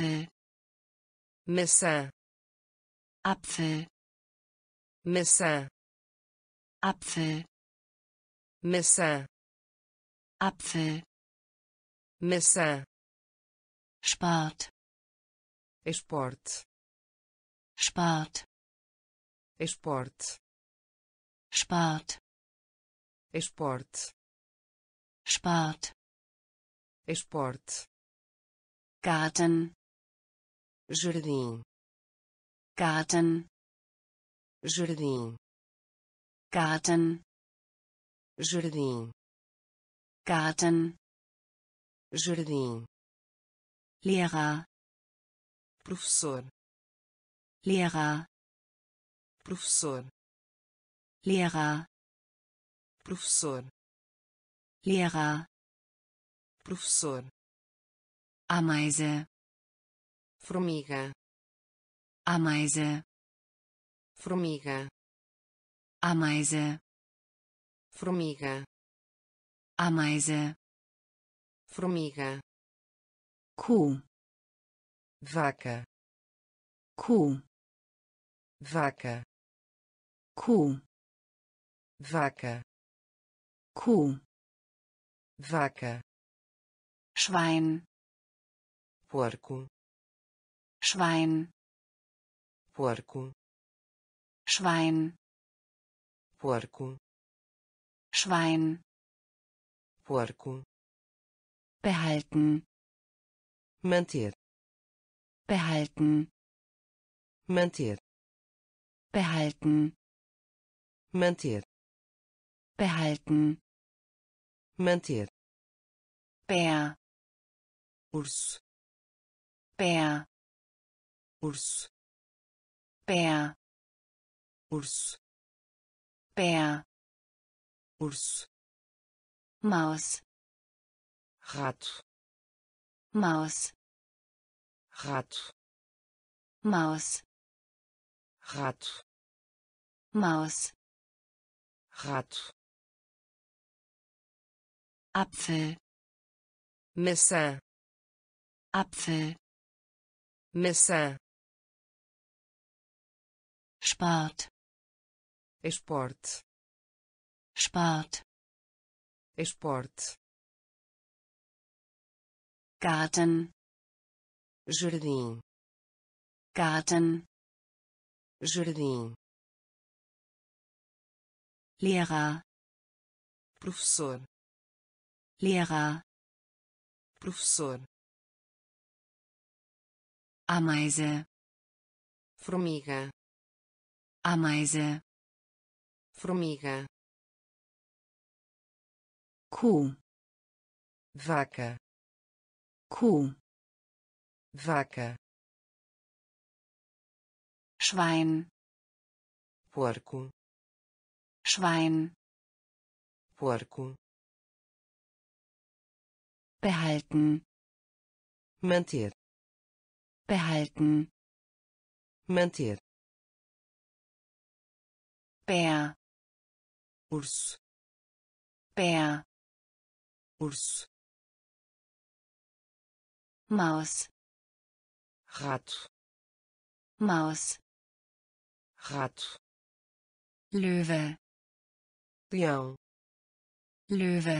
Apfel. Maçã Apfel. Maçã Apfel. Maçã Apfel. Maçã Sport. Esporte. Sport. Esporte. Sport. Esporte. Sport. Esporte. Garten jardim. Garten jardim. Garten jardim. Garten jardim. Lehrer. Professor. Lehrer. Professor. Lehrer. Professor. Lehrer. Professor. Ameise formiga. Ameise formiga. Ameise formiga. Ameise formiga. Kuh vaca. Kuh vaca. Kuh vaca. Kuh vaca. Schwein. Porco Schwein. Porco. Schwein. Porco. Schwein. Porco. Behalten. Manter. Behalten. Manter. Behalten. Manter. Behalten. Manter. Bär. Urso. Bär urso Bär urso Bär urso Maus. Rato Maus. Rato Maus. Rato Maus. Rato Apfel. Maçã Apfel. Maçã Sport. Esporte Sport. Esporte Garten. Jardim. Garten. Jardim. Lehrer. Professor. Lehrer. Professor. Ameise. Formiga Ameise. Formiga. Kuh. Vaca. Kuh. Vaca. Schwein. Porco. Schwein. Porco. Behalten. Manter. Behalten. Manter bære urs bære urs maus rat maus rat løve leão løve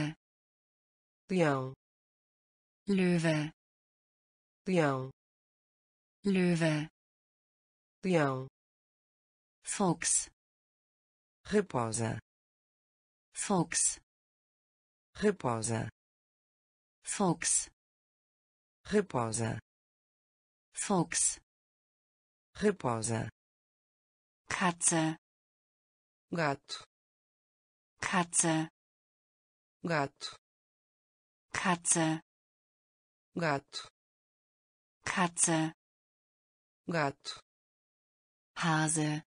leão løve leão løve leão fox reposa. Fuchs reposa. Fuchs reposa. Fuchs reposa. Katze. Gato. Katze. Gato. Katze. Gato. Katze. Gato. Hase.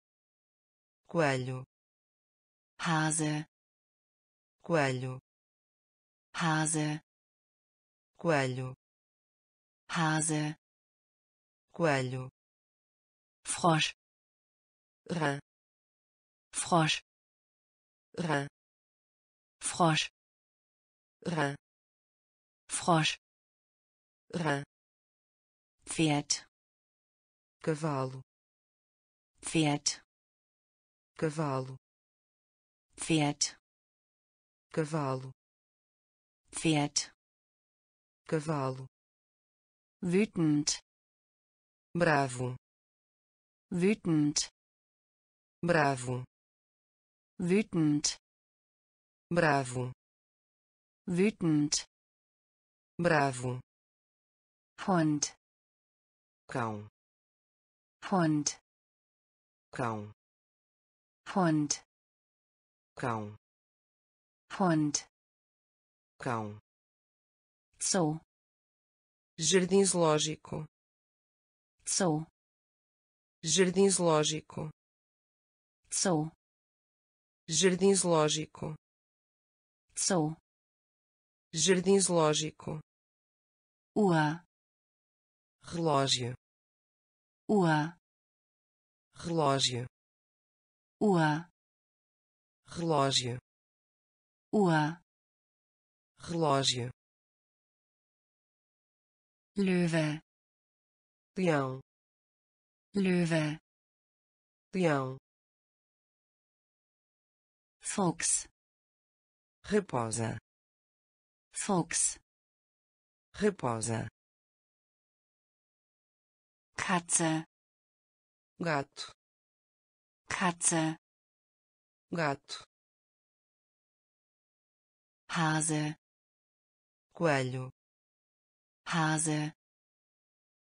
Coelho Hase. Coelho. Hase. Coelho. Hase. Coelho. Frosch. Rã Frosch. Rã Frosch. Rã Frosch. Rã Pferd. Cavalo. Pferd. Cavalo Pferd cavalo Pferd cavalo wütend bravo wütend bravo wütend bravo wütend bravo Hund cão Hund cão Hund cão. Hund. Cão. Zoo. Jardim zoológico. Zoo. Jardim zoológico. Zoo. Jardim zoológico. Zoo. Jardim zoológico. Uhr relógio. Uhr relógio. Uhr relógio. Uhr relógio. Löwe leão Löwe leão Fuchs reposa Fuchs reposa Katze. Gato. Katze gato. Hase. Coelho. Hase.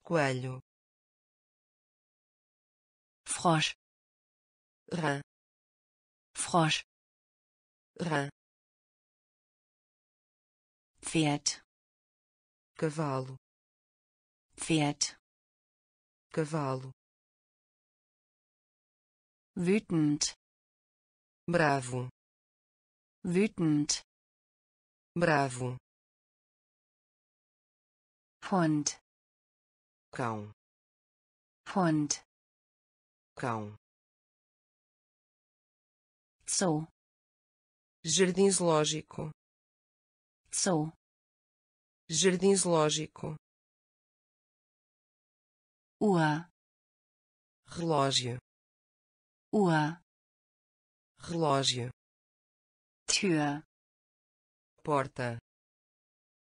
Coelho. Frosch. Rã. Frosch. Rã. Pferd. Cavalo. Pferd. Cavalo. Wütend bravo. Wütend. Bravo. Hund. Cão. Hund. Cão. Zoo. Jardim zoológico. Zoo. Jardim zoológico. Uhr relógio. Uhr relógio. Tür porta.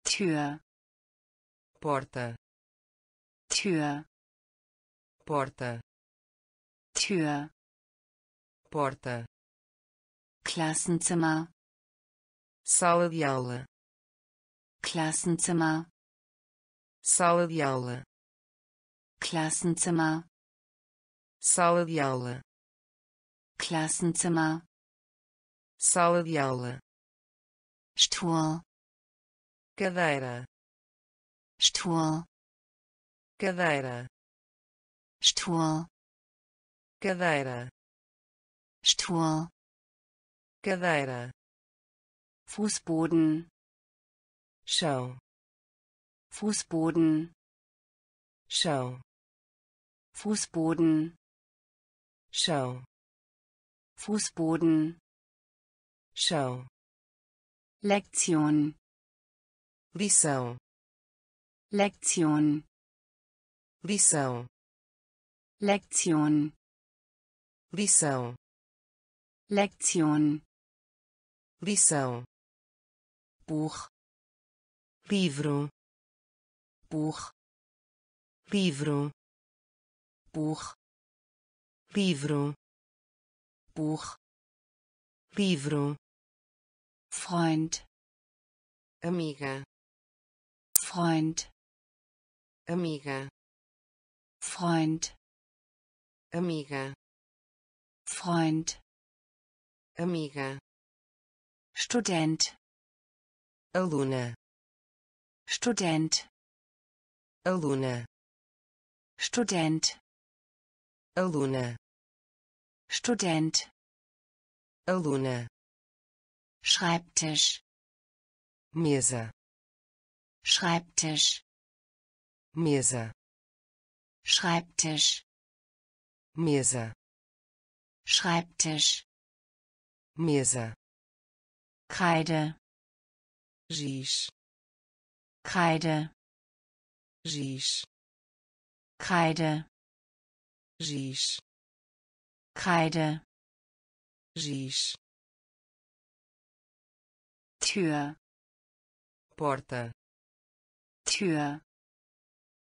Tür porta. Tür porta. Tür porta. Klassenzimmer. Sala de aula. Klassenzimmer. Sala de aula. Klassenzimmer. Sala de aula Klassenzimmer. Sala de aula. Stuhl. Cadeira. Stuhl. Cadeira. Stuhl. Cadeira. Stuhl. Cadeira. Fußboden. Chão. Fußboden. Chão. Fußboden. Chão Fußboden. Chão Lektion. Lição Lektion. Lição Lektion. Lição Lektion. Lição Buch. Livro. Buch. Livro. Buch. Livro Buch livro Freund. amiga Freund. amiga Freund. amiga Freund. amiga Student. aluna Student. aluna Student. aluna Student. Aluna. Schreibtisch. Mesa. Schreibtisch. Mesa. Schreibtisch. Mesa. Schreibtisch. Mesa. Kreide. Giz. Kreide. Giz. Kreide, giz, Kreide, giz, Tür, porta, Tür,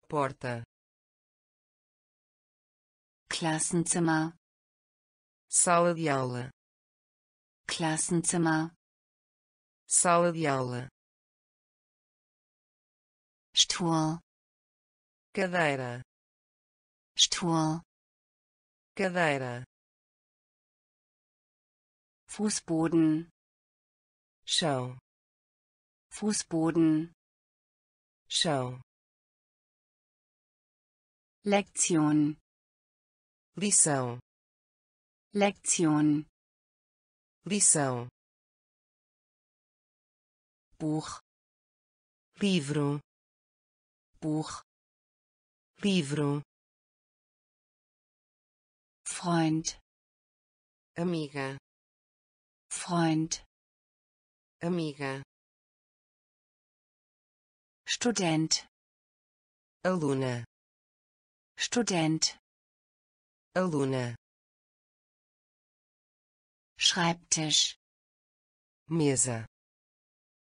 porta, Klassenzimmer, sala de aula, Klassenzimmer, sala de aula, Stuhl, cadeira, Stuhl, cadeira, Fußboden, chão, Fußboden, chão, Lektion, lição, Lektion, lição, Buch, livro, Buch, livro, Freund, amiga, Freund, amiga, Student, aluna, Student, aluna, Schreibtisch, mesa,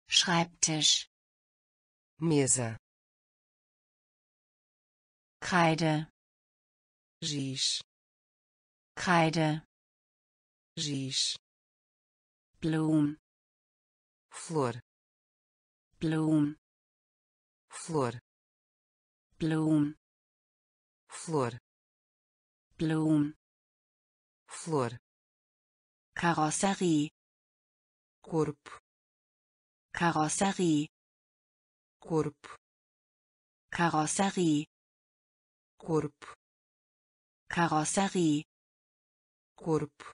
Schreibtisch, mesa, Kreide, giz, Kreide, giz, Plum. Flor. Plum. Flor. Plum. Flor. Plum. Flor. carroceria, Corpo. carroceria, Corpo. carroceria, Corpo. carroceria, Corpo.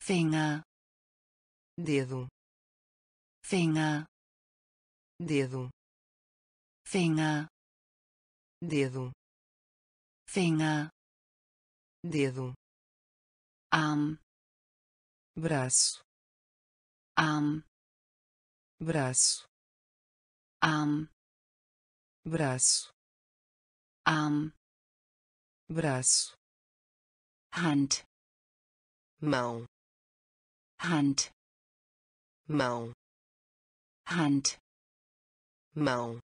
Finger dedo, Finger, dedo, Finger, dedo, Finger, dedo, Arm, braço, Arm, braço, Arm, braço, Arm, braço, Hand, mão, Hand, mão, Hand, mão,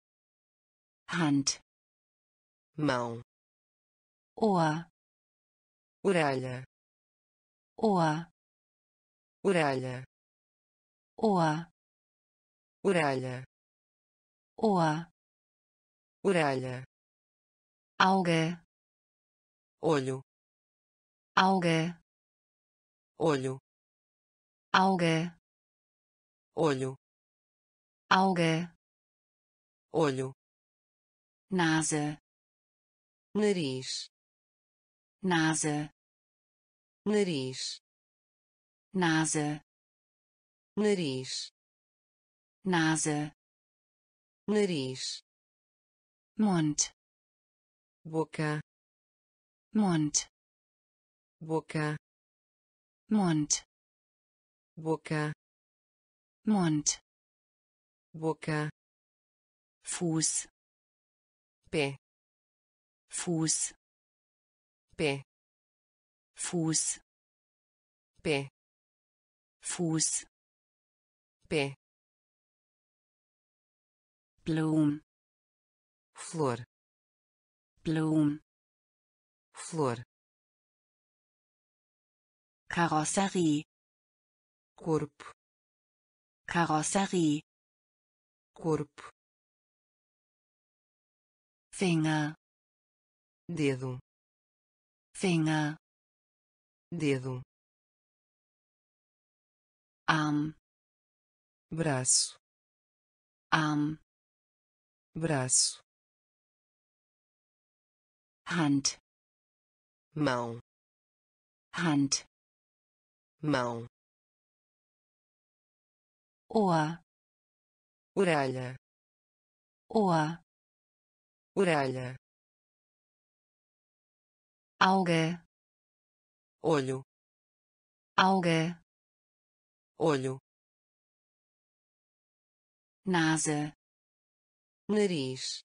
Hand, mão, Ohr, orelha, Ohr, orelha, Ohr, orelha, Ohr, orelha, Auge, olho, Auge, olho, Auge, olho, Auge, olho, Nase, nariz, Nase, nariz, Nase, nariz, Nase, nariz, Mund, boca, Mund, boca, Mund, boca, Mund, boca, Fuß, pé, Fuß, pé, Fuß, pé, Fuß, pé, Blum, flor, Blum, flor, Karosserie, corpo, Karosserie, corpo, Finger, dedo, Finger, dedo, Arm, braço, Arm, braço, Hand, mão, Hand, mão, Ohr, orelha, Ohr, orelha, Auge, olho, Auge, olho, Nase, nariz,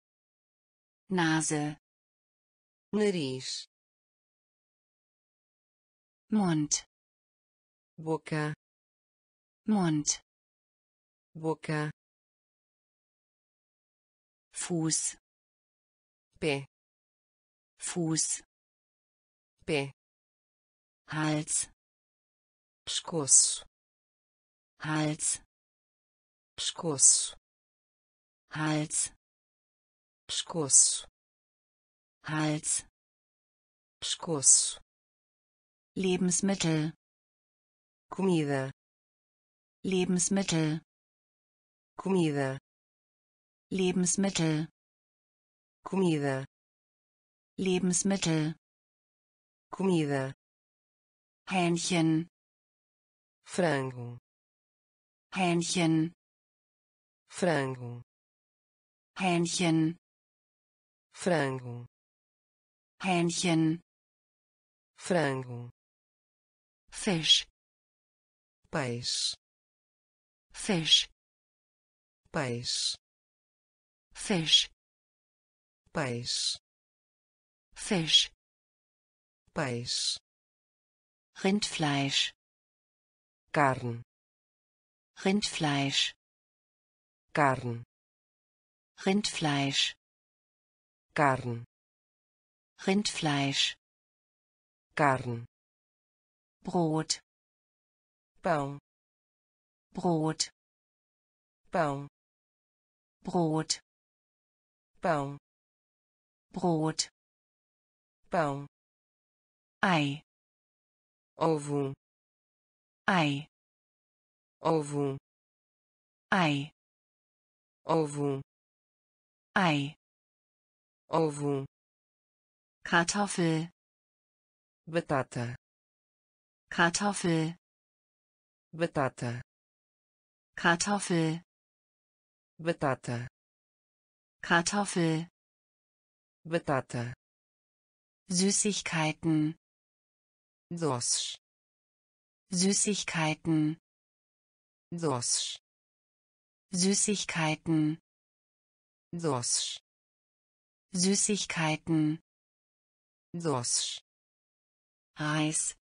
Nase, nariz. Mund, boca. Mund, boca Fuß, pé Fuß, pé Hals, pescoço Hals, pescoço Hals, pescoço Hals, pescoço Lebensmittel, comida Lebensmittel, comida. Lebensmittel, comida. Lebensmittel, comida. Hähnchen, frango. Hähnchen, frango. Hähnchen, frango. Hähnchen, frango. Fisch, peixe. Fisch, peixe. Fisch, peixe. Fisch, peixe. Rindfleisch, carne. Rindfleisch, carne. Rindfleisch, carne. Rindfleisch, carne. Brot, pão. Brot, pão Brot, pão Brot, pão Ei, ovo Ei, ovo Ei, ovo Ei, ovo Kartoffel, batata Kartoffel, batata Kartoffel, batata. Kartoffel, batata. Süßigkeiten, doces Süßigkeiten, doces Süßigkeiten, doces Süßigkeiten, doces Reis,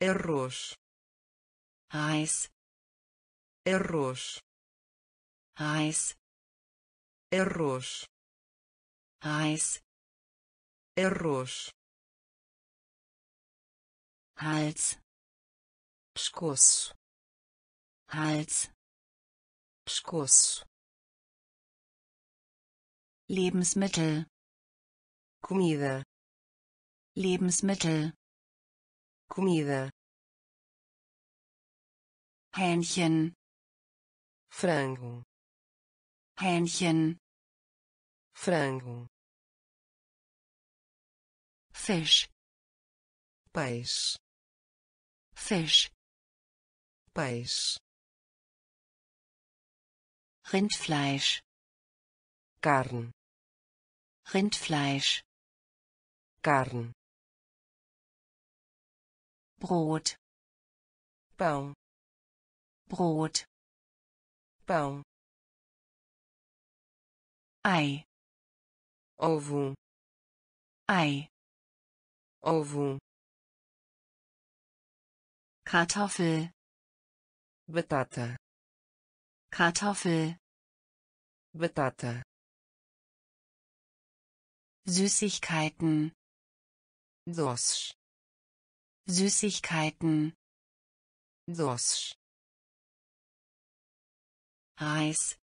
arroz. Reis, arroz Reis, arroz. Reis, arroz. Hals, pescoço. Hals, pescoço. Lebensmittel, comida. Lebensmittel, comida. Hähnchen, frango Hähnchen, frango. Fisch, peixe. Fisch, peixe. Rindfleisch, carne. Rindfleisch, carne. Brot, pão. Brot, pão Ei, ovo. Ei, ovo. Kartoffel, batata. Kartoffel, batata. Süßigkeiten, doces Süßigkeiten, doces Reis,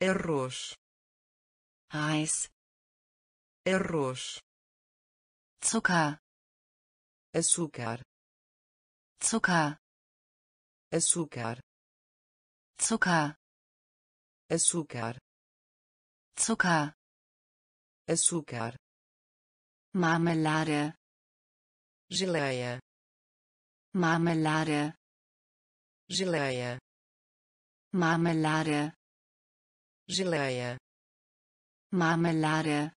arroz Reis, arroz. Zucker, açúcar. Zucker, açúcar. Zucker, açúcar. Zucker, açúcar. Marmelade, geleia. Marmelade, geleia. Marmelade, geleia Marmelade,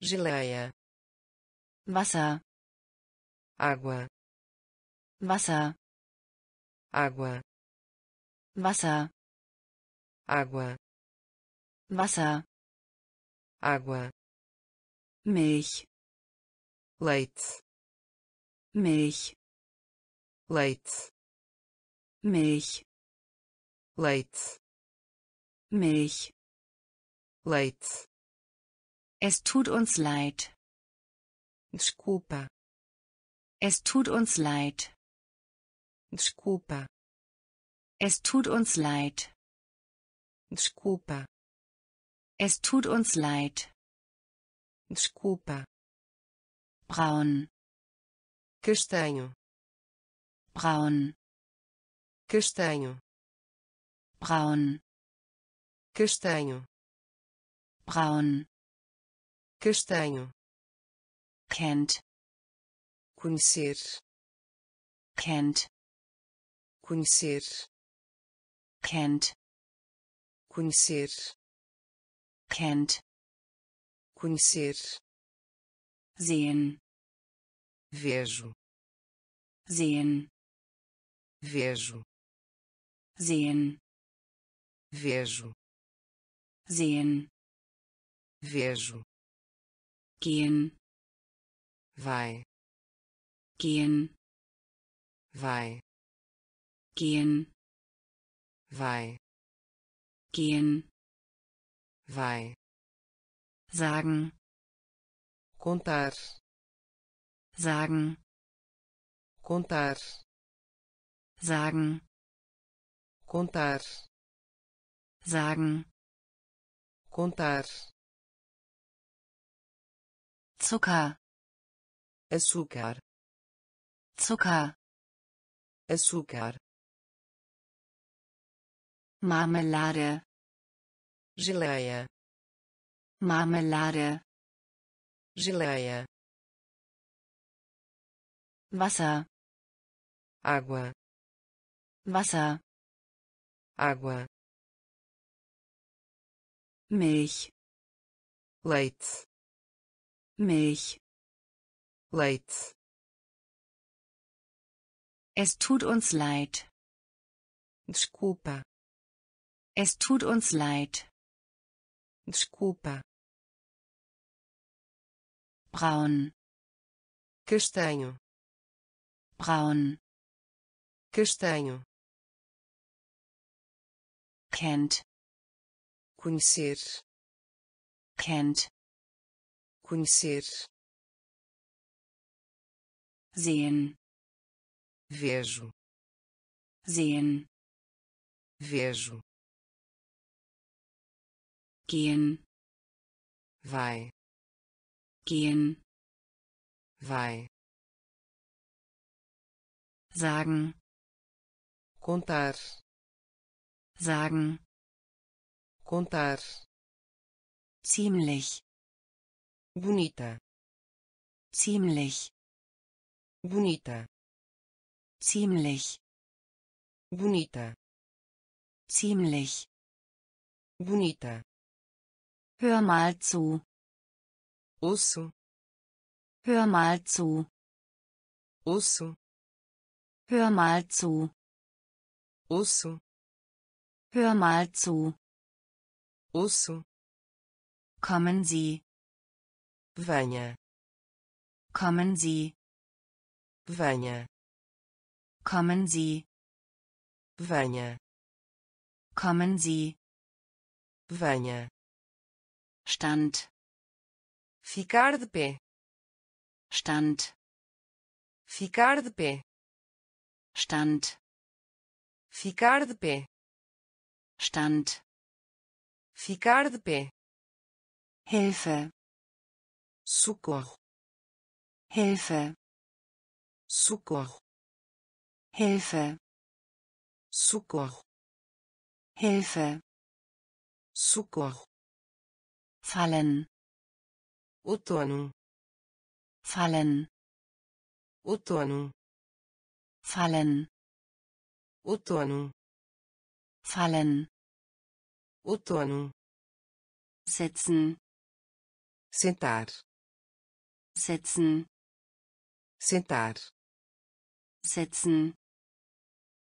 geleia. Wasser, água. Wasser, água. Wasser, água. Wasser, água. Milch, leite, Milch, leite, Milch, leite, Milch. Leite, Es tut uns leid. desculpa, Es tut uns leid. desculpa, Es tut uns leid. desculpa, Es tut uns leid. desculpa, Braun, castanho, braun, castanho, braun, castanho, braun. castanho, Kennt, conhecer, kennt, conhecer, kennt, conhecer, kennt. conhecer, Sehen, vejo, sehen, vejo, sehen, vejo, sehen. Vejo, Gehen, vai, gehen, vai, gehen, vai, gehen. vai, Sagen, contar, sagen, contar, sagen, contar, sagen. contar, Zucker, açúcar, Zucker, açúcar, Marmelade, geleia, Marmelade, geleia, Wasser, água, Wasser, água, Milch, leite, Milch. leite, Es tut uns leid. desculpa, Es tut uns leid. desculpa, Braun, castanho, braun. castanho, Kennt, conhecer, kennt. Conhecer, Sehen, vejo, sehen. vejo, Gehen, vai, gehen. vai, Sagen, contar, sagen. contar, Ziemlich, bonita, ziemlich, bonita, ziemlich, bonita, ziemlich. bonita, Hör mal zu, osso, hör mal zu, osso, hör mal zu, osso, hör mal zu. osso, Kommen Sie, venha, kommen Sie, venha, kommen Sie, venha, kommen Sie. venha, Stand, ficar de pé, Stand, ficar de pé, Stand, ficar de pé, Stand. ficar de pé, Hilfe, Sukor. Hilfe. Sukor. Hilfe. Sukor. Hilfe. Sukor. Fallen. Otorno. Fallen. Otorno. Fallen. Otorno. Fallen. Otorno. Setzen. Sentar. Sitzen, sentar, sitzen,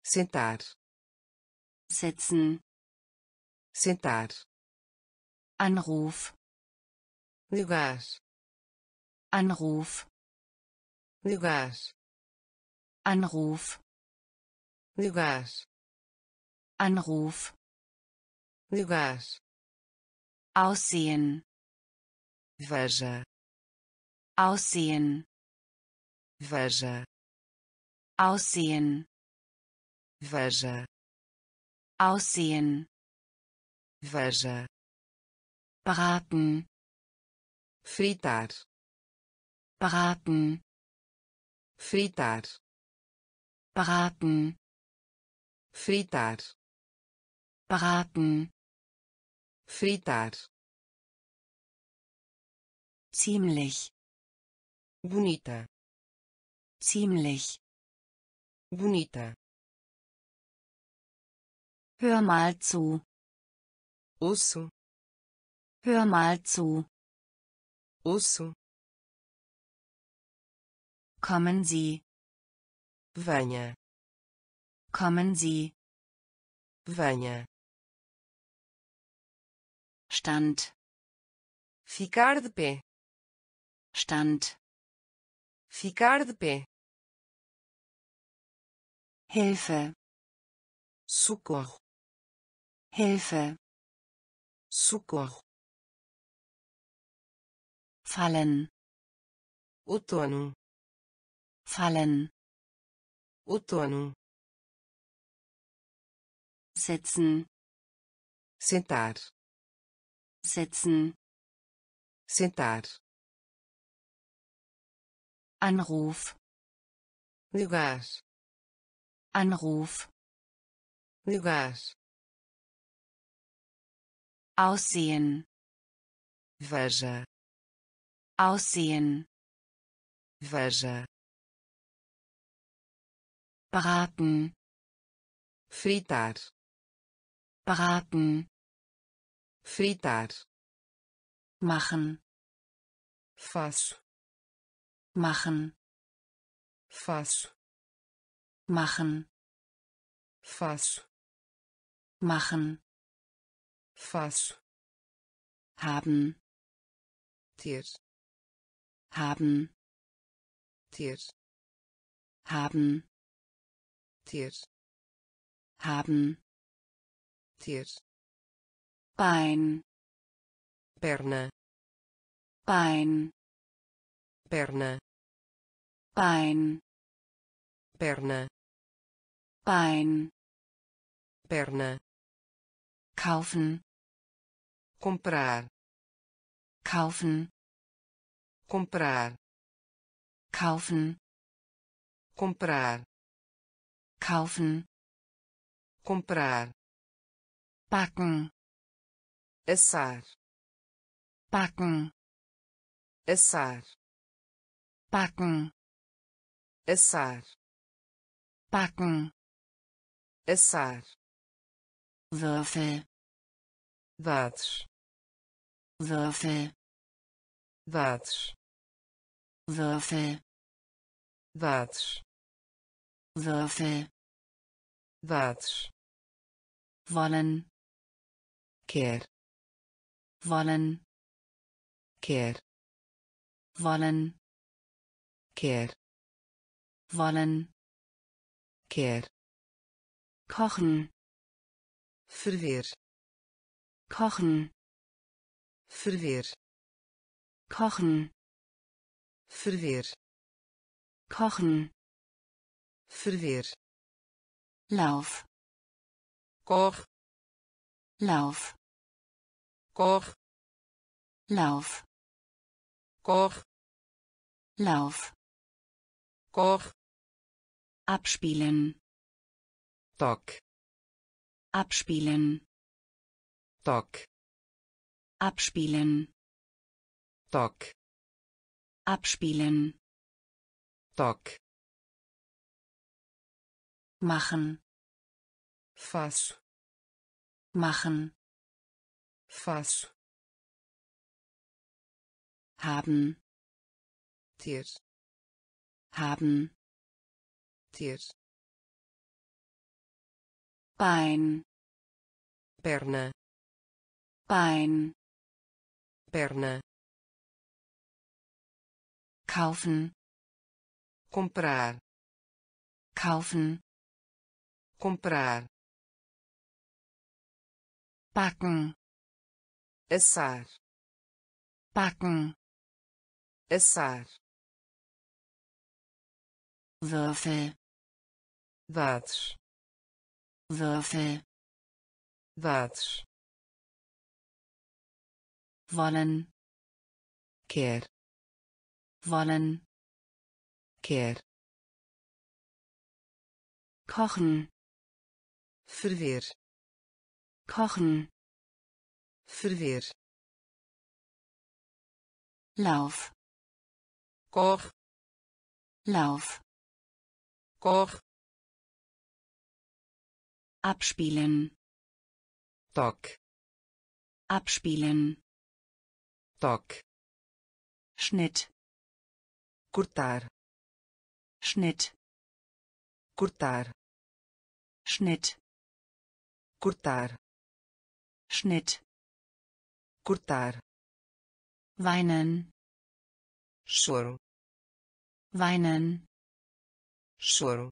sentar, sitzen. sentar, Anruf, ligar, Anruf. Lugar Anruf. Lugar Anruf. Lugar Aussehen. Veja Aussehen. Veja. Aussehen. Veja. Aussehen. Veja. Braten. Fritar. Braten. Fritar. Braten. Fritar. Braten. Fritar. Ziemlich bonita. Ziemlich. Bonita. Hör mal zu. Osso. Hör mal zu. Osso. Kommen Sie. Venha. Kommen Sie. Venha. Stand. Ficar de pé. Stand ficar de pé. Hilfe socorro. Hilfe socorro. Fallen. Outono. Fallen. Outono. Setzen. Sentar. Setzen. Sentar Anruf. Lugar. Anruf. Lugar. Aussehen. Veja. Aussehen. Veja. Braten. Fritar. Braten. Fritar. Machen. Faço machen. Faço. Machen. Faço. Machen. Faço. Haben. Ter. Haben. Ter. Haben. Ter. Haben. Ter. Bein. Perna. Bein. Perna Bein. Perna Bein. Perna kaufen. Comprar. Kaufen. Comprar. Kaufen. Comprar. Kaufen. Comprar. Backen. Assar. Backen. Assar. Backen assar backen. Assar Würfel. Dados Würfel. Dados Würfel. Dados Würfel. Dados wollen. Quer wollen. Quer wollen. Quer wollen quer kochen. Ferver kochen. Ferver kochen. Ferver kochen. Ferver Lauf. Corre Lauf. Corre Lauf. Corre Lauf. Corre abspielen. Toque abspielen. Toque abspielen. Toque abspielen. Toque machen. Faço machen. Faço haben. Ter haben ter Bein perna. Bein perna. Kaufen. Comprar. Kaufen. Comprar. Backen. Assar. Backen. Assar. Würfel dados Würfel. Dados wollen. Quer wollen. Quer kochen. Ferver kochen. Ferver Lauf. Corre Lauf. Corre abspielen. Toque abspielen. Toque Schnitt. Cortar. Schnitt. Cortar. Schnitt. Cortar. Schnitt. Cortar. Weinen. Choro. Weinen. Choro.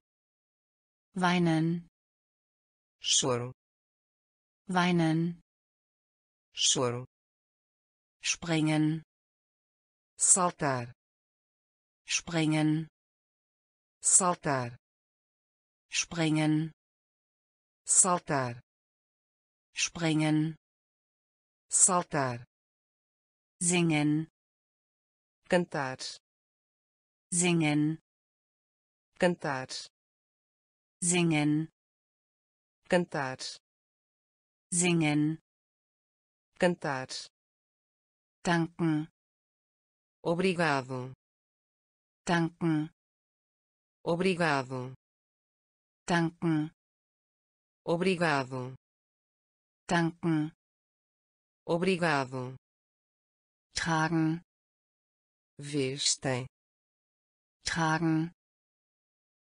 Weinen choro. Weinen. Choro. Springen. Saltar. Springen. Saltar. Springen. Saltar. Springen. Saltar. Singen. Cantar. Singen. Cantar. Singen cantar. Singen. Cantar. Danken obrigado. Danken obrigado. Danken obrigado. Danken obrigado. Tragen. Vestem tragen.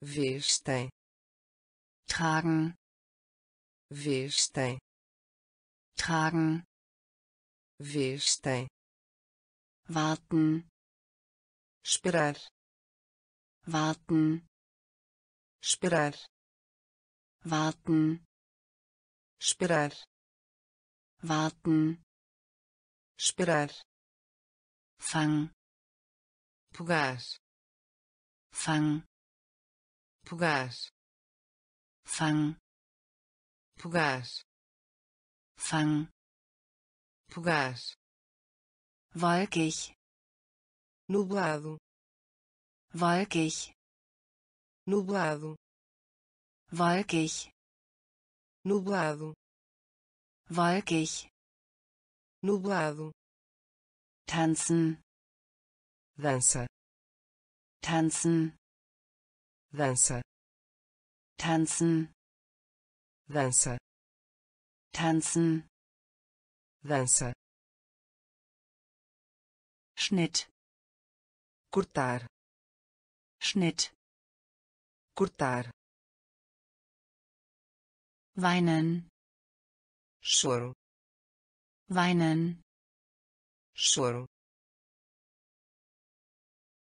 Vestem tragen vestem tragen vestem warten esperar warten esperar warten esperar warten esperar fang. Pegar fang. Pegar fang pegar fang. Pegar wolkig nublado. Wolkig nublado. Wolkig nublado. Wolkig nublado. Tanzen. Dança. Tanzen. Dança. Tanzen dança tanzen. Dança Schnitt. Cortar. Schnitt. Cortar. Weinen. Choro. Weinen. Choro.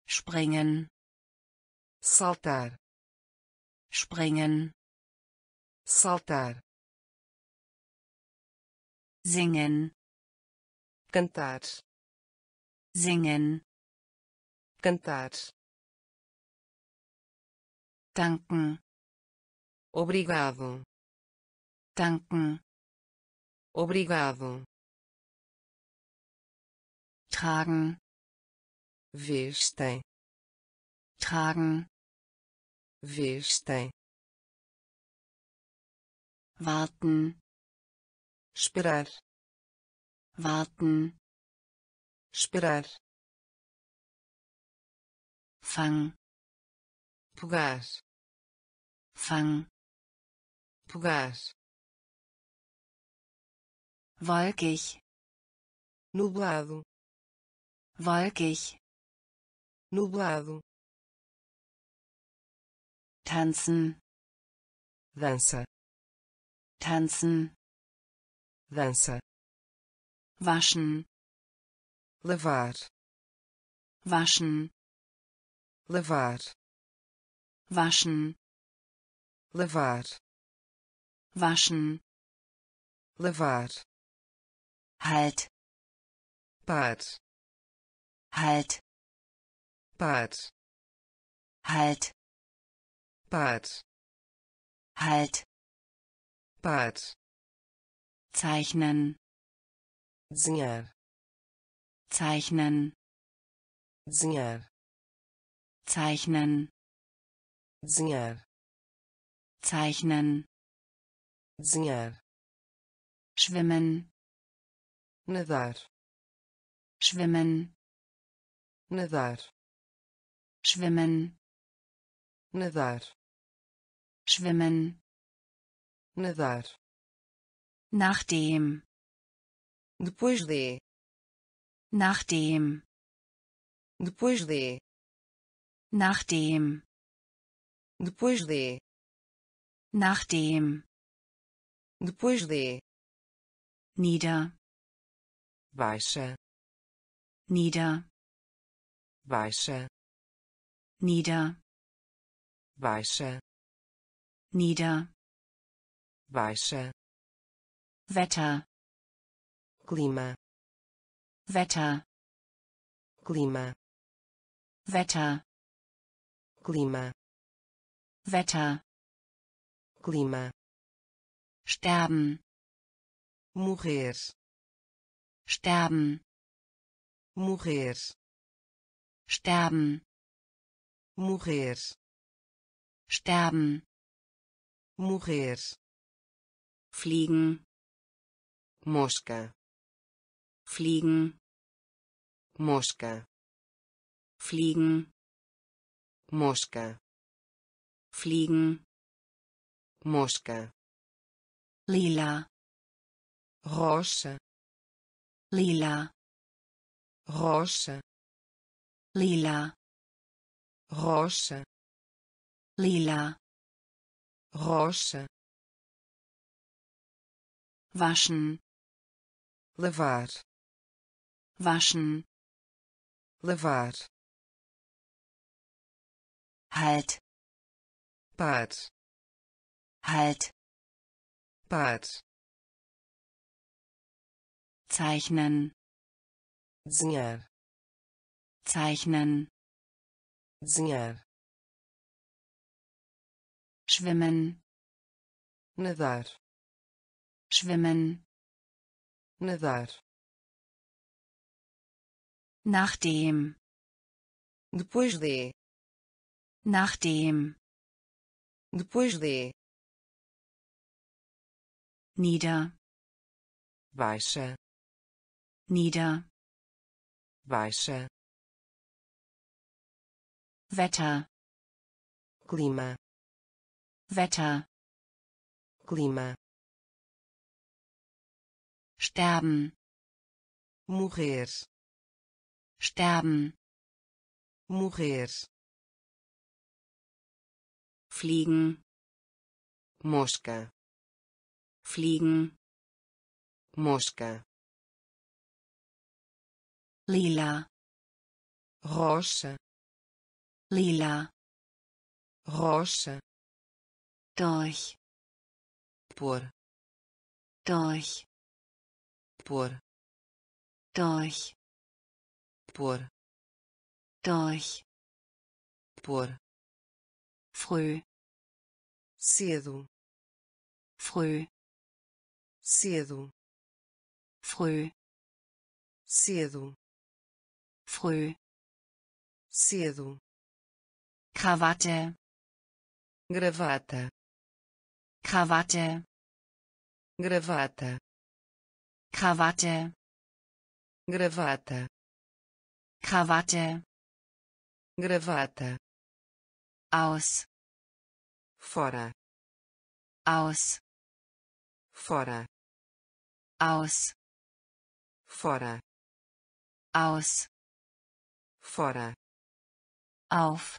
Springen. Saltar. Springen saltar. Singen cantar. Singen cantar. Danken obrigado. Danken obrigado. Tragen. Vestem tragen. Vestem warten. Esperar warten. Esperar fang. Pegar fang. Pegar wolkig nublado. Wolkig nublado. Tanzen. Dança tanzen. Dança. Waschen. Lavar waschen. Lavar waschen. Lavar waschen. Lavar halt. Par halt. Par halt. Par halt par zeichnen. Desenhar zeichnen. Desenhar zeichnen. Desenhar zeichnen. Desenhar schwimmen. Nadar schwimmen. Nadar schwimmen. Nadar schwimmen nadar nachdem depois de nachdem depois de nachdem depois de nachdem depois de nieder baixa nieder baixa nieder baixa nieder baixa Wetter. Clima Wetter. Clima Wetter. Clima Wetter. Clima sterben. Morrer sterben. Morrer sterben. Morrer sterben. Morrer fliegen mosca. fliegen mosca. fliegen mosca. fliegen mosca. lila rocha lila rocha lila rocha lila rocha waschen. Lavar. Waschen. Lavar. Halt. Par halt. Par zeichnen. Desenhar zeichnen. Desenhar schwimmen. Nadar schwimmen. Nadar. Nachdem depois de. Nachdem depois de. Nieder. Baixa. Nieder. Baixa. Wetter. Clima. Wetter. Clima sterben. Morrer. Sterben. Morrer. Fliegen. Mosca. Fliegen. Mosca. Lila. Rocha lila. Rocha durch. Por. Durch por durch por durch por früh cedo früh cedo früh cedo früh cedo Krawatte gravata Krawatte gravata Krawatte gravata. Krawatte gravata. Aus fora. Aus fora. Aus fora. Aus fora. Auf.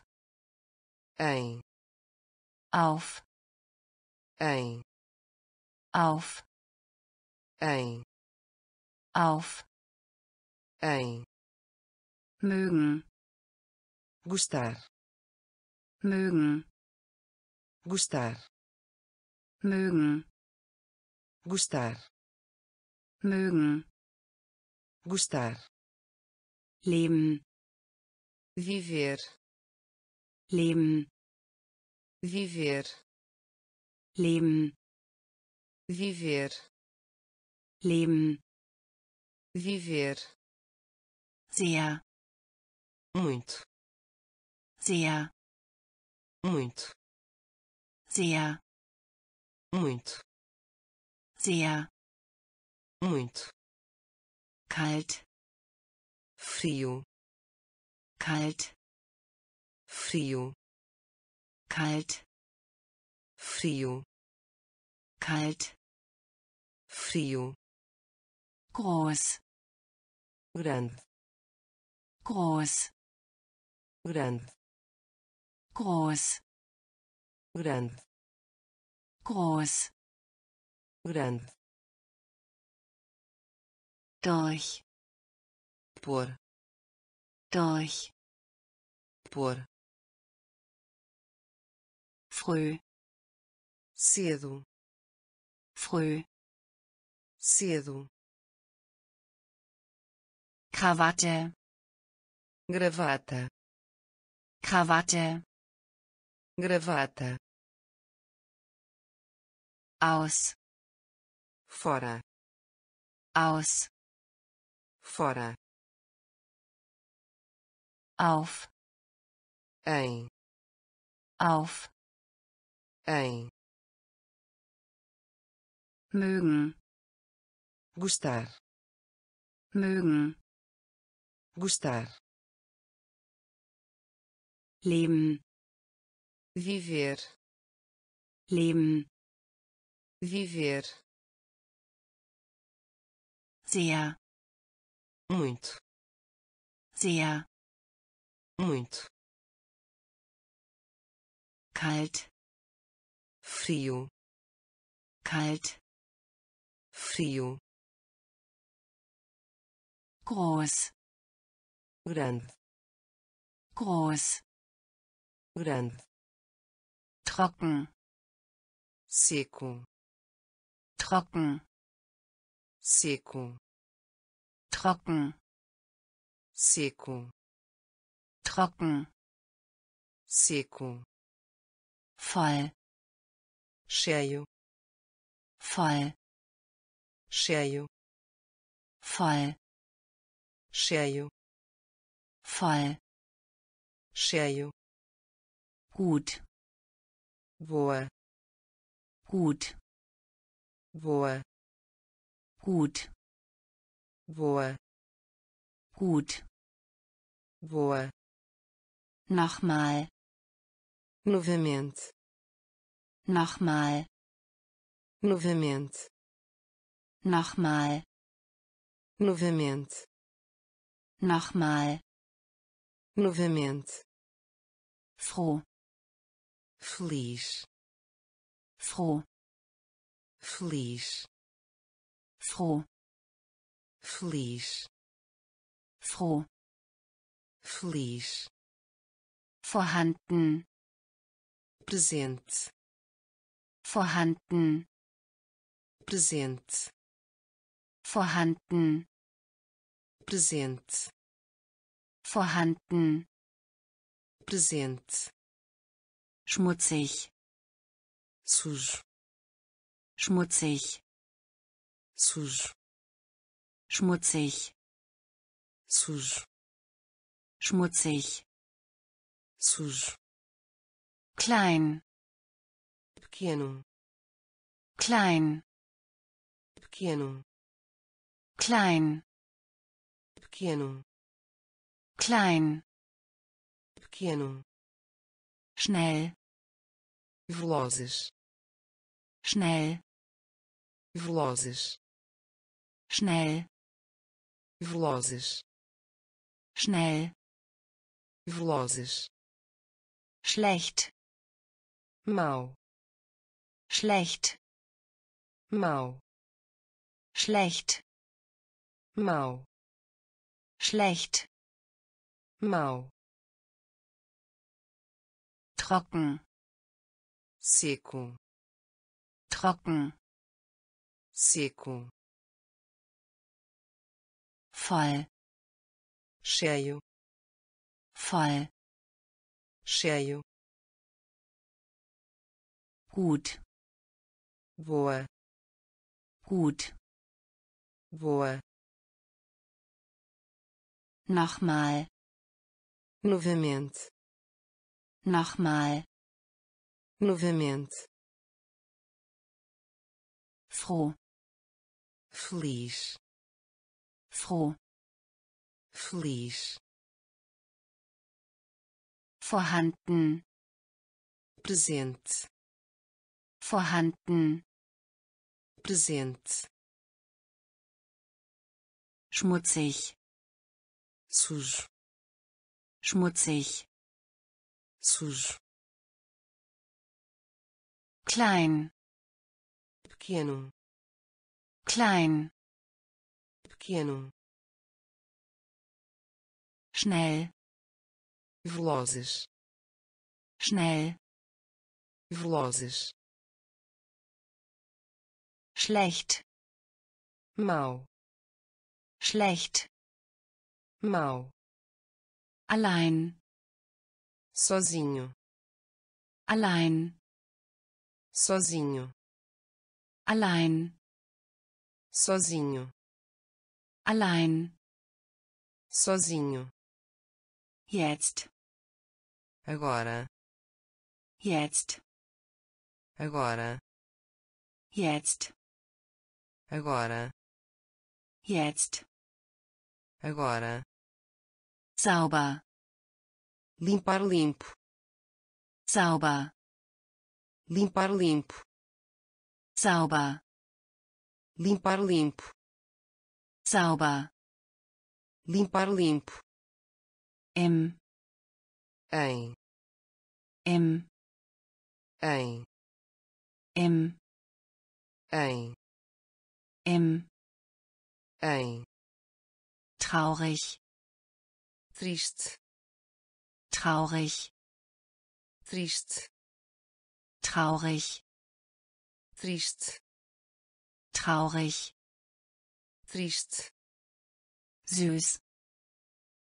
Em. Auf. Em. Auf. Em auf. Em. Mögen. Gostar. Mögen. Gostar. Mögen. Gostar. Mögen. Gostar. Leben. Viver. Leben. Viver. Leben. Viver. Leben viver. Sehr muito. Sehr muito. Sehr muito. Sehr muito. Kalt. Frio. Kalt. Frio. Kalt. Frio. Kalt. Frio groß. Grande groß. Grande groß. Grande groß. Grande durch. Por. Durch. Por. Früh. Cedo. Früh. Cedo Krawatte. Gravata. Krawatte. Gravata. Aus. Fora. Aus. Fora. Auf. Em. Auf. Em. Mögen. Gostar. Mögen gostar. Leben viver. Leben viver. Sehr. Muito. Sehr. Muito. Kalt. Frio. Kalt. Frio. Groß grande groß. Grande trocken. Seco trocken. Seco trocken. Seco trocken. Seco voll. Cheio voll. Cheio voll. Cheio voll. Cheio. Gut. Boa. Gut. Boa. Gut. Boa. Gut. Boa. Nochmal. Novamente. Nochmal. Novamente. Nochmal. Novamente. Nochmal novamente. Froh. Feliz. Froh. Feliz. Froh. Feliz. Froh. Feliz. Vorhanden. Presente. Vorhanden. Presente. Vorhanden. Presente vorhanden. Presente. Schmutzig. Sujo. Schmutzig. Sujo. Schmutzig. Sujo. Schmutzig. Sujo. Klein. Pequeno. Klein. Pequeno. Klein. Pequeno klein. Pequeno. Schnell. Velozes. Schnell. Velozes. Schnell. Velozes. Schnell. Velozes. Schlecht. Mau. Schlecht. Mau. Schlecht. Mau. Schlecht mau. Trocken. Seco. Trocken. Seco. Voll. Cheio. Voll. Cheio. Gut. Boa. Gut. Boa. Nochmal novamente nochmal. Novamente froh. Feliz. Froh. Feliz. Vorhanden. Presente. Vorhanden. Presente. Schmutzig. Sujo schmutzig. Sujo klein. Pequeno klein. Pequeno schnell. Velozes schnell. Velozes schlecht. Mau schlecht. Mau allein. Sozinho. Allein. Sozinho. Allein. Sozinho. Allein. Sozinho. Jetzt. Agora. Jetzt. Agora. Jetzt. Agora. Jetzt. Agora sauber. Limpar limpo. Sauber. Limpar limpo. Sauber. Limpar limpo. Sauber. Limpar limpo. Im em. Im em. Im em. Im em. Traurig triste traurig. Triste traurig. Triste traurig. Triste süß.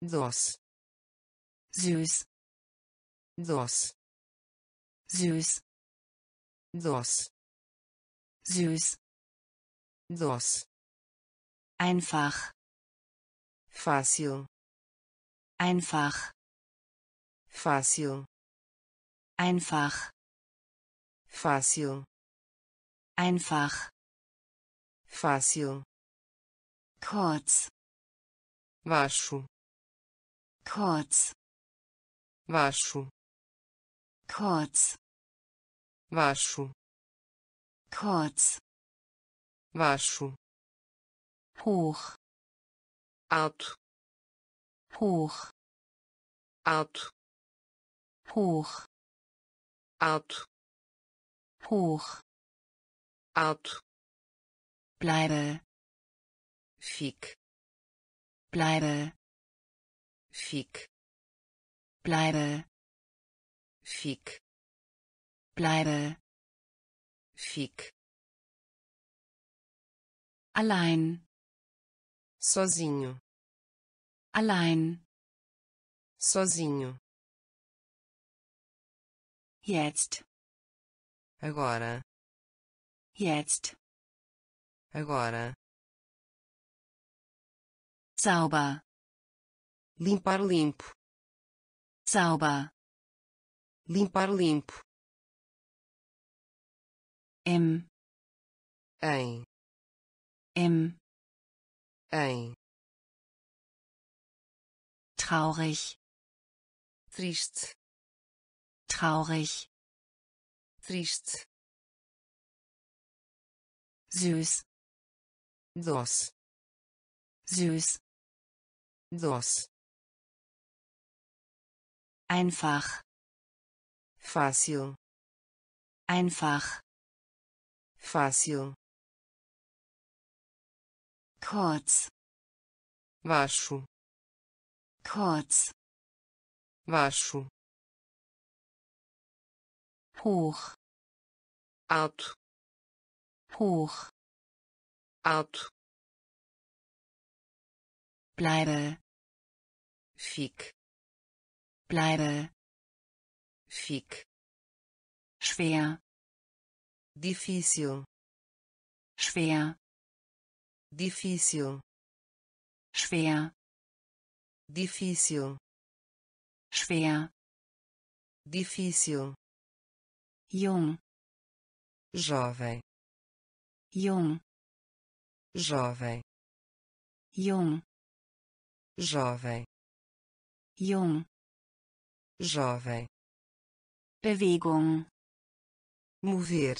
Doce süß. Doce süß. Doce süß. Doce einfach. Fácil einfach. Fácil. Einfach. Fácil. Einfach. Fácil. Kurz. Baixo. Kurz. Baixo. Kurz. Baixo. Kurz. Baixo. Hoch. Alto hoch. Alto hoch. Alto hoch. Alto bleibe. Fique bleibe. Fique bleibe. Fique bleibe. Fique allein. Sozinho allein. Sozinho. Jetzt. Agora. Jetzt. Agora. Sauber. Limpar limpo. Sauber. Limpar limpo. Im em. Im em traurig. Triste traurig. Triste süß. Doce süß. Doce einfach. Fácil einfach. Fácil kurz. Baixo kurz baixo. Hoch. Alto. Hoch. Alto. Bleibe. Fique. Bleibe. Fique. Schwer. Difícil. Schwer. Difícil. Schwer difícil. Schwer. Difícil. Jung. Jovem. Jung. Jovem. Jung. Jovem. Jung. Jovem. Bewegung. Mover.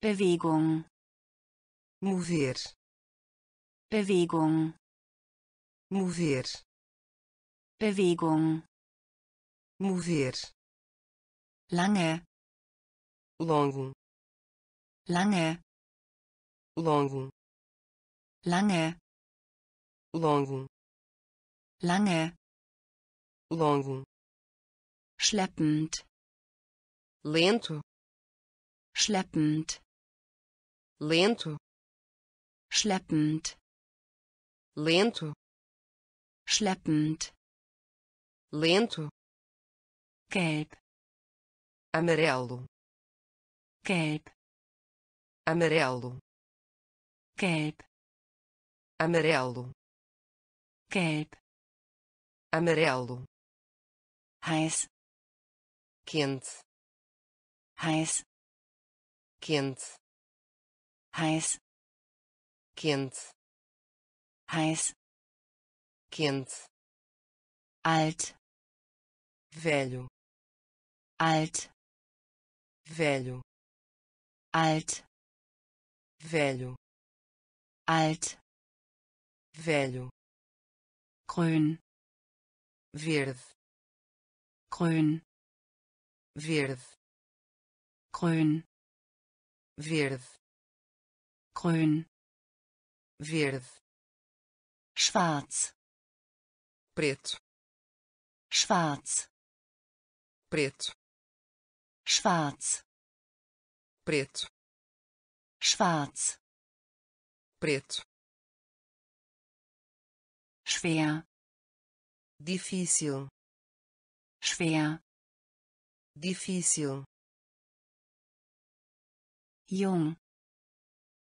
Bewegung. Mover. Bewegung mover. Bewegung. Mover. Lange. Longo. Lange. Longo. Lange. Longo. Lange. Longo. Schleppend. Lento. Schleppend. Lento. Schleppend. Lento schleppend lento. gelb amarelo. gelb amarelo. gelb amarelo. gelb amarelo. heiß quente. heiß quente. heiß quente. heiß quente alt. Velho. Alt. Velho. Alt. Velho. Alt. Velho. Grün. Verde. Grün. Verde. Grün. Verde. Grün. Verde. Schwarz preto. Schwarz. Preto. Schwarz. Preto. Schwarz. Preto. Schwer. Difícil. Schwer. Difícil. Jung.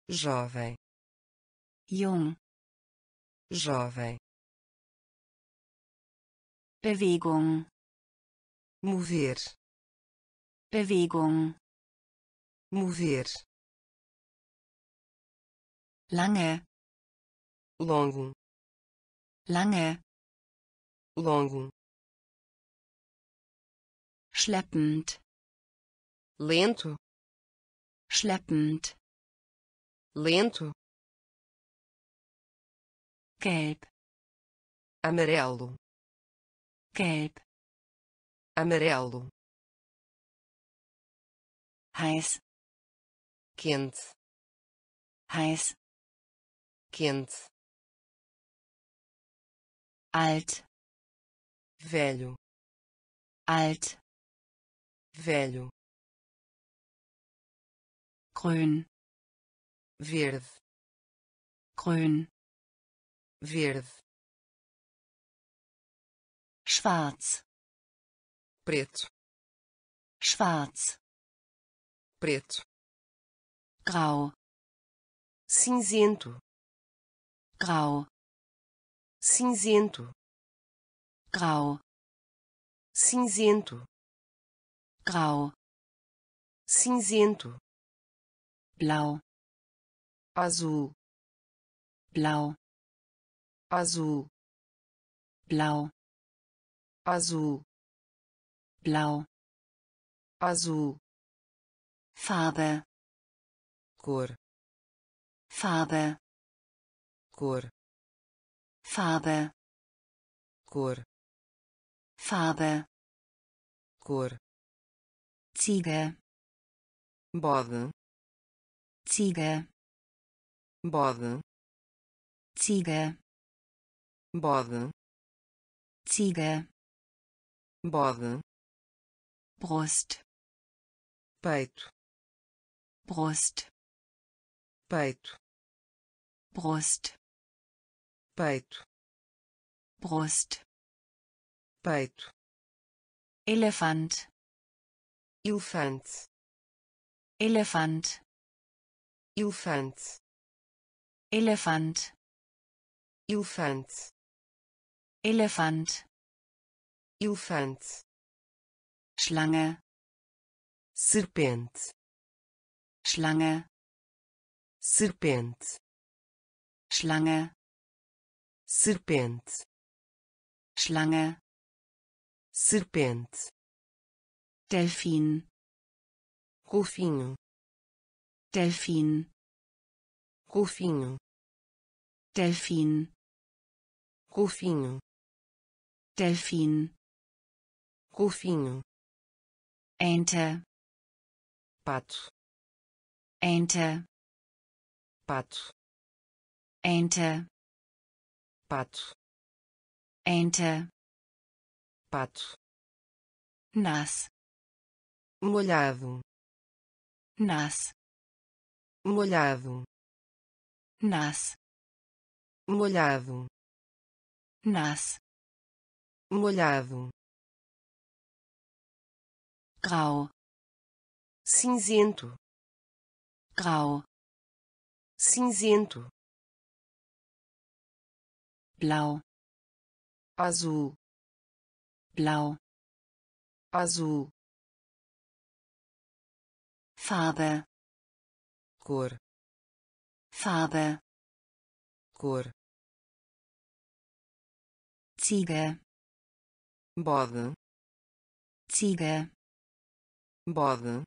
Jovem. Jung. Jovem Bewegung. Mover. Bewegung. Mover. Lange. Longo. Lange. Longo. Schleppend. Lento. Schleppend. Lento. Gelb. Amarelo gelb amarelo. Heiß quente. Heiß quente. Alt. Velho. Alt. Velho. Grün. Verde. Grün. Verde schwarz. Preto. Schwarz. Preto. Grau. Cinzento. Grau. Cinzento. Grau. Cinzento. Grau. Cinzento. Blau. Azul. Blau. Azul. Blau azul blau azul Farbe cor Farbe cor Farbe cor Farbe cor Ziege bode Ziege bode Ziege bode Ziege bode Brust. Peito. Brust, peito. Brust, peito. Brust. peito. Elefant, elefante. Elefant, elefante. Elefant, elefante. Elefant, elefante Schlange, serpente Schlange, serpente Schlange, serpente Schlange, serpente Delfin, golfinho Delfin, golfinho Delfin, golfinho Delfin, golfinho. Ente, pato. Ente, pato. Ente, pato. Ente, pato. Nass, molhado. Nass, molhado. Nass, molhado. Nass, molhado grau, cinzento. Grau, cinzento. Blau, azul. Blau, azul. Farbe, cor. Farbe, cor. Ziege, bode. Ziege, bode.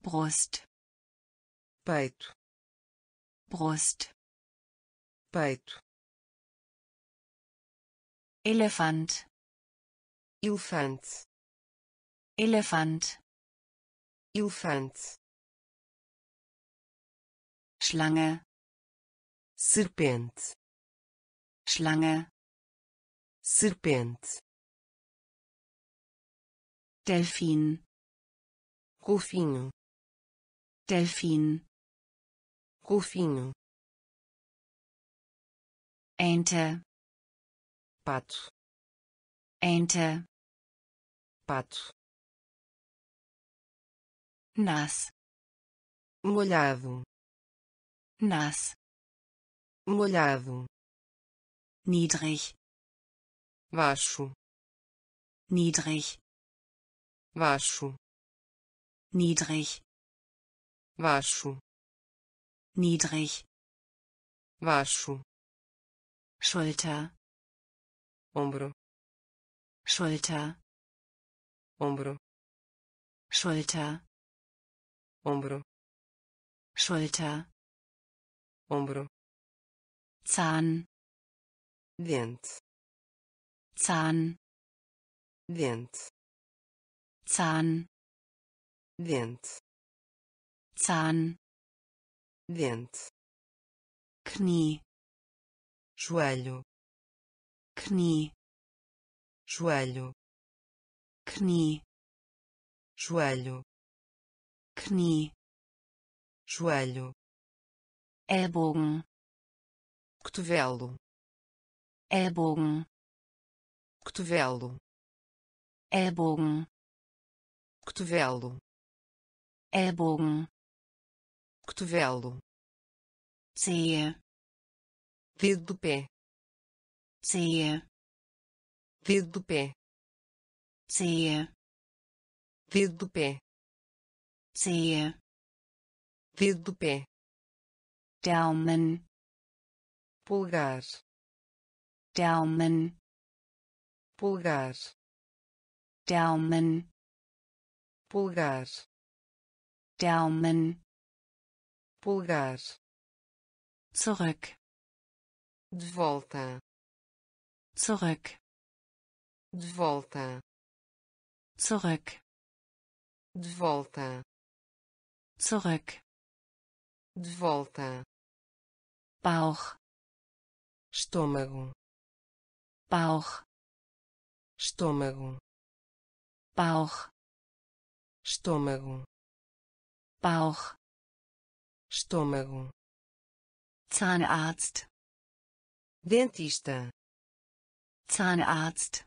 Brust, peito. Brust, peito. Elefant, elefante. Elefant, elefante. Schlange, serpente. Schlange, serpente Delfin, golfinho. Delfin, golfinho. Ente, pato. Ente, pato. Nass, molhado. Nass, molhado. Niedrig, baixo. Niedrig, baixo niedrig, baixo niedrig, baixo Schulter, ombro. Schulter, ombro. Schulter, ombro. Schulter, ombro. Zahn, dente Zahn, dente Zahn, dente Zahn, dente Knie, joelho. Knie, joelho. Knie, joelho. Knie, joelho. Ellbogen, cotovelo. Ellbogen, cotovelo. Ellbogen, cotovelo. Ellbogen, cotovelo. Zehe, dedo do pé. Zehe, dedo do pé. Zehe, dedo do pé. Zehe, dedo do pé. Daumen, polegar. Daumen, polegar. Daumen, polegar Daumen, polegar zurück, de volta zurück, de volta zurück, de volta zurück, de volta Bauch, estômago Bauch, estômago Bauch, estômago, Bauch, estômago, Zahnarzt, dentista, Zahnarzt,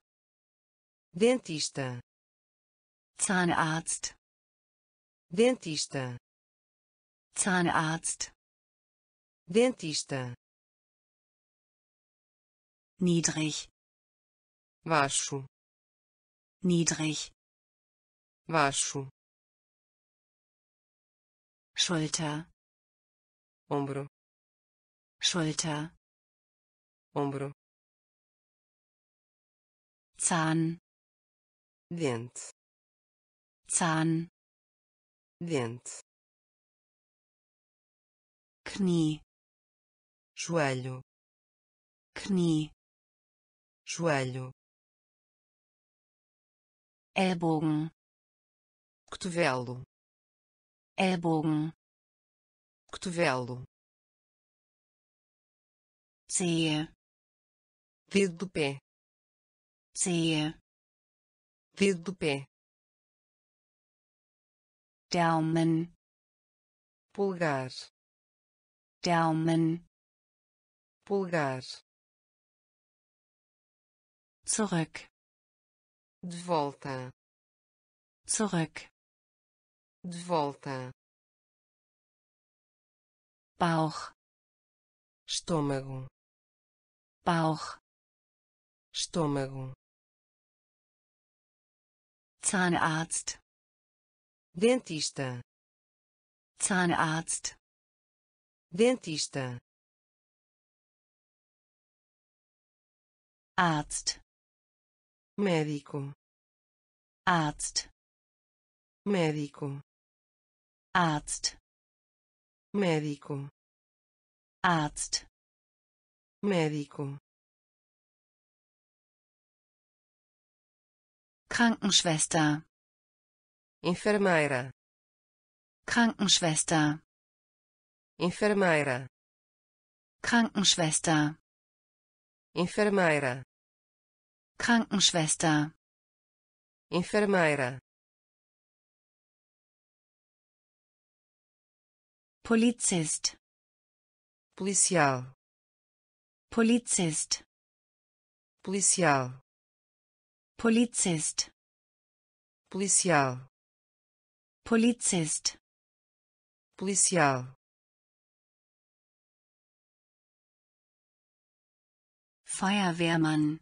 dentista, Zahnarzt, dentista, Zahnarzt, dentista, niedrig, baixo, niedrig, baixo, Schulter, ombro, Schulter, ombro, Zahn, dente, Zahn, dente, Knie, joelho, Knie, joelho, Ellbogen, cotovelo, Ellbogen, cotovelo, Zehe, dedo do pé, Zehe, dedo do pé, Daumen, pulgar, Daumen, pulgar, zurück, de volta, zurück, de volta, Bauch, estômago, Bauch, estômago, Zahnarzt, dentista, Zahnarzt, dentista, Arzt, médico, Arzt, médico, Arzt, médico, Arzt, médico, Krankenschwester, enfermeira, Krankenschwester, enfermeira, Krankenschwester, enfermeira, Krankenschwester, enfermeira, Polizist, policial, Polizist, policial, Polizist, policial, Polizist, policial, Feuerwehrmann,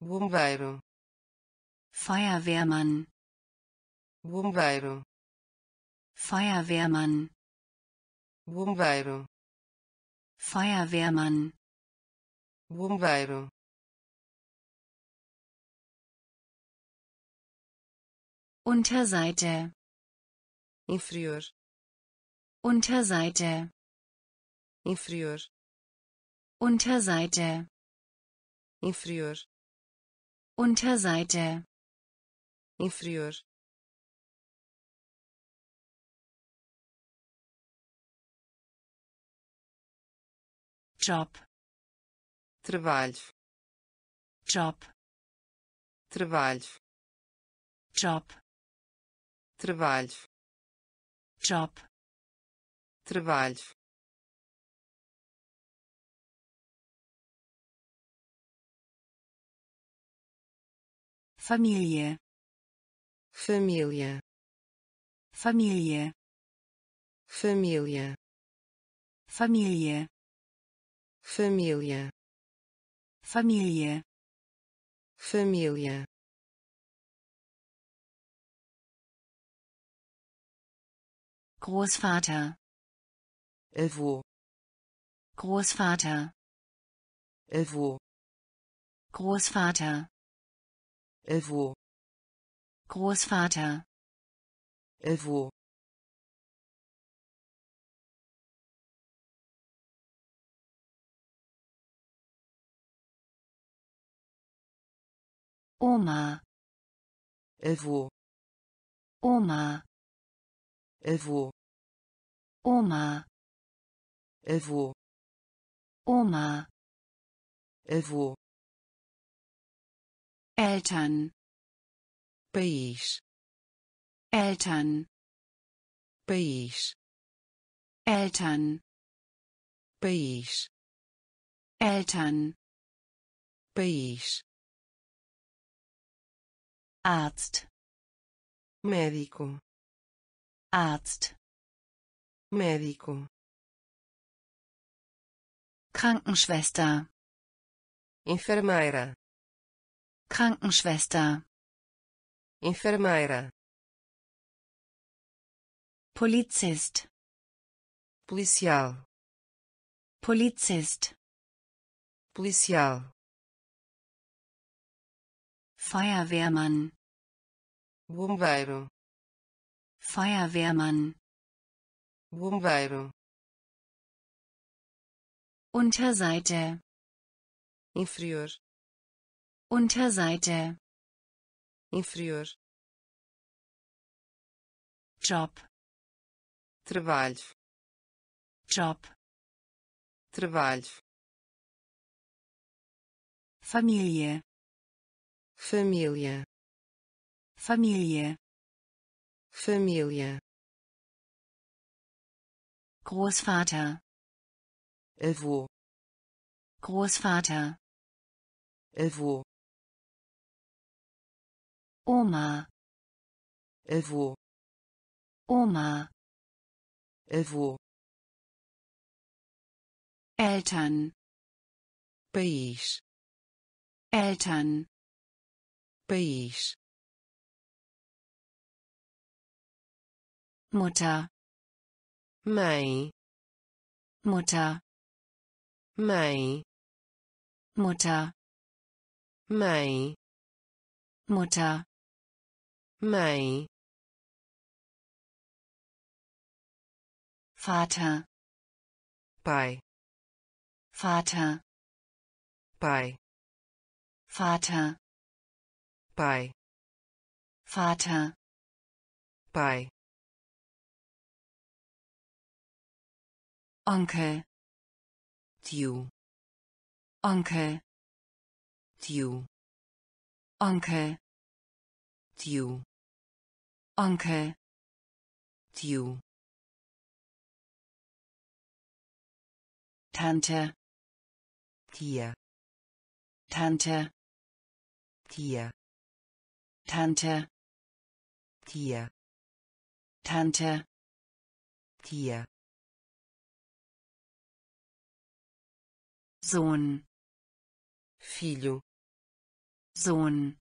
bombeiro, Feuerwehrmann, bombeiro, Feuerwehrmann, bombeiro, Feuerwehrmann, bombeiro, Unterseite, inferior, Unterseite, inferior, Unterseite, inferior, Unterseite, inferior, Job, trabalho, Job, trabalho, Job, trabalho, Job, trabalho, Familie, família, Familie, família, Familie, família, Familie, família, Großvater, avô, Großvater, avô, Großvater, avô, Großvater, avô, Oma, avô, Oma, avô, Oma, avô, Oma, avô, Eltern, país, Eltern, país, Eltern, país, Eltern, país, Arzt, médico, Arzt, médico, Krankenschwester, enfermeira, Krankenschwester, enfermeira, Polizist, policial, Polizist, policial, Feuerwehrmann, bombeiro, Feuerwehrmann, bombeiro, Unterseite, inferior, Unterseite, inferior, Job, trabalho, Job, trabalho, Familie, família, Familie, família, Großvater, avô, Großvater, avô, Oma, avô, Oma, avô, Eltern, país, Eltern, país, Mutter, mãe, Mutter, mãe, Mutter, mãe, Mutter, mãe, Vater, pai, Vater, pai, Vater, pai, Vater, pai, Onkel, tio, Onkel, tio, Onkel, tio, Onkel, tio, Tante, tia, Tante, tia, Tante, tia, Tante, tia, Sohn, filho, Sohn,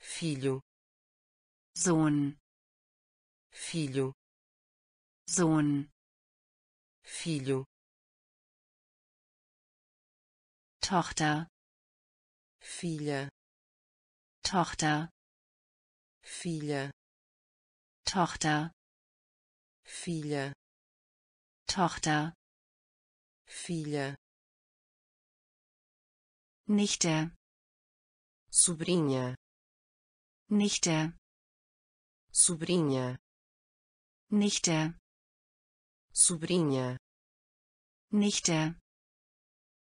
filho, Sohn, filho, Sohn, filho, Tochter, filha, Tochter, filha, Tochter, filha, Tochter, filha, Nichte, sobrinha, Nichte, sobrinha, Nichte, sobrinha, Nichte,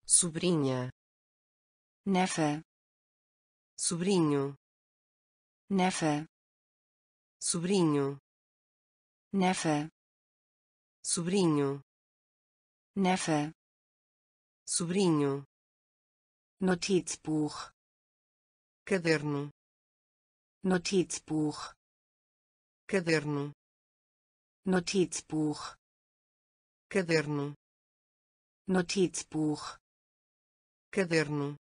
sobrinha, Neffe, sobrinho, Neffe, sobrinho, Neffe, sobrinho, Neffe, sobrinho, Notizbuch, caderno, Notizbuch, caderno, Notizbuch, caderno, Notizbuch, caderno,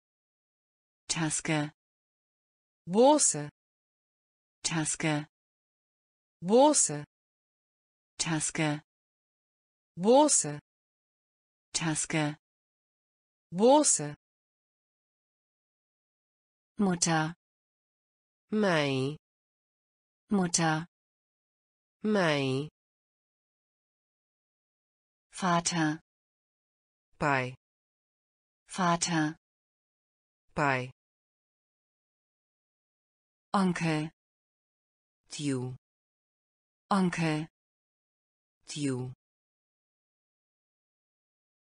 Taske, bolsa, Taske, bolsa, Taske, bolsa, Taske, bolsa, Mutter, mãe, Mutter, mãe, Vater, pai, Vater, pai, Onkel, tio, Onkel, tio,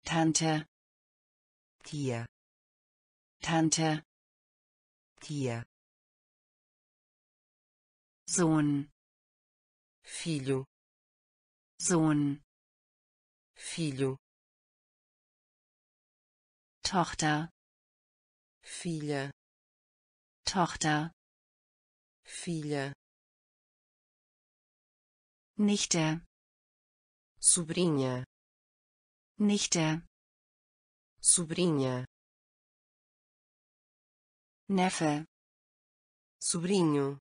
Tante, tia, Tante, tia, Sohn, filho, Sohn, filho, Tochter, filha, Tochter, filha, Nichte, sobrinha, Nichte, sobrinha, Neffe, sobrinho,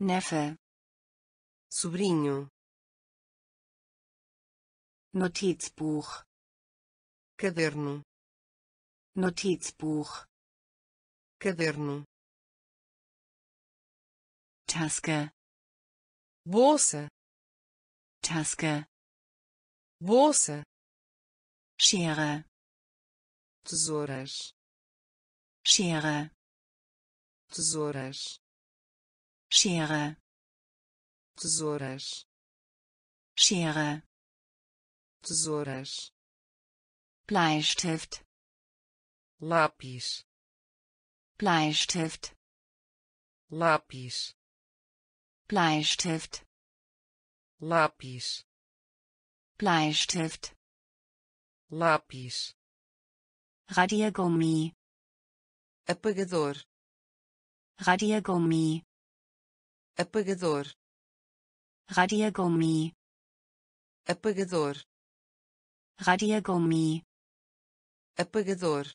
Neffe, sobrinho, Notizbuch, caderno, Notizbuch, caderno, Taske, bolsa, Taske, bolsa, Schere, tesouras, Schere, tesouras, Schere, tesouras, Schere, tesouras, Bleistift, lápis, Bleistift, lápis, Bleistift, lápis, Bleistift, lápis, Radiergummi, apagador, Radiergummi, apagador, Radiergummi, apagador, Radiergummi, apagador,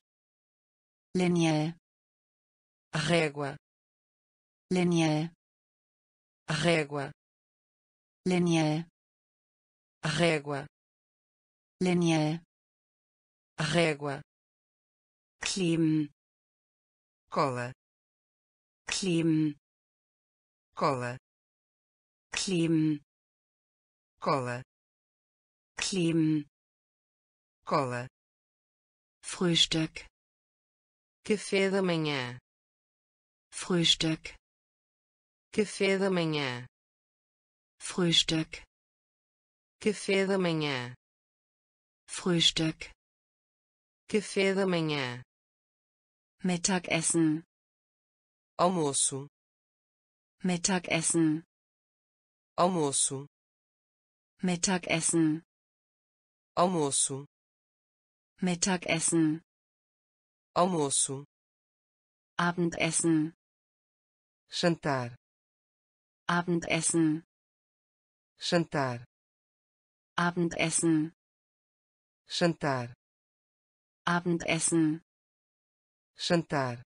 Linie, régua, Linie, régua, Linie, régua, Linie, régua, kleben, cola, kleben, cola, kleben, cola, kleben, cola, Frühstück, café da manhã, Frühstück, café da manhã, Frühstück, café da manhã, Frühstück, café da manhã, Mittagessen, almoço, Mittagessen, almoço, Mittagessen, almoço, Mittagessen, almoço, Abendessen, jantar, Abendessen, jantar, Abendessen, jantar, Abendessen, jantar,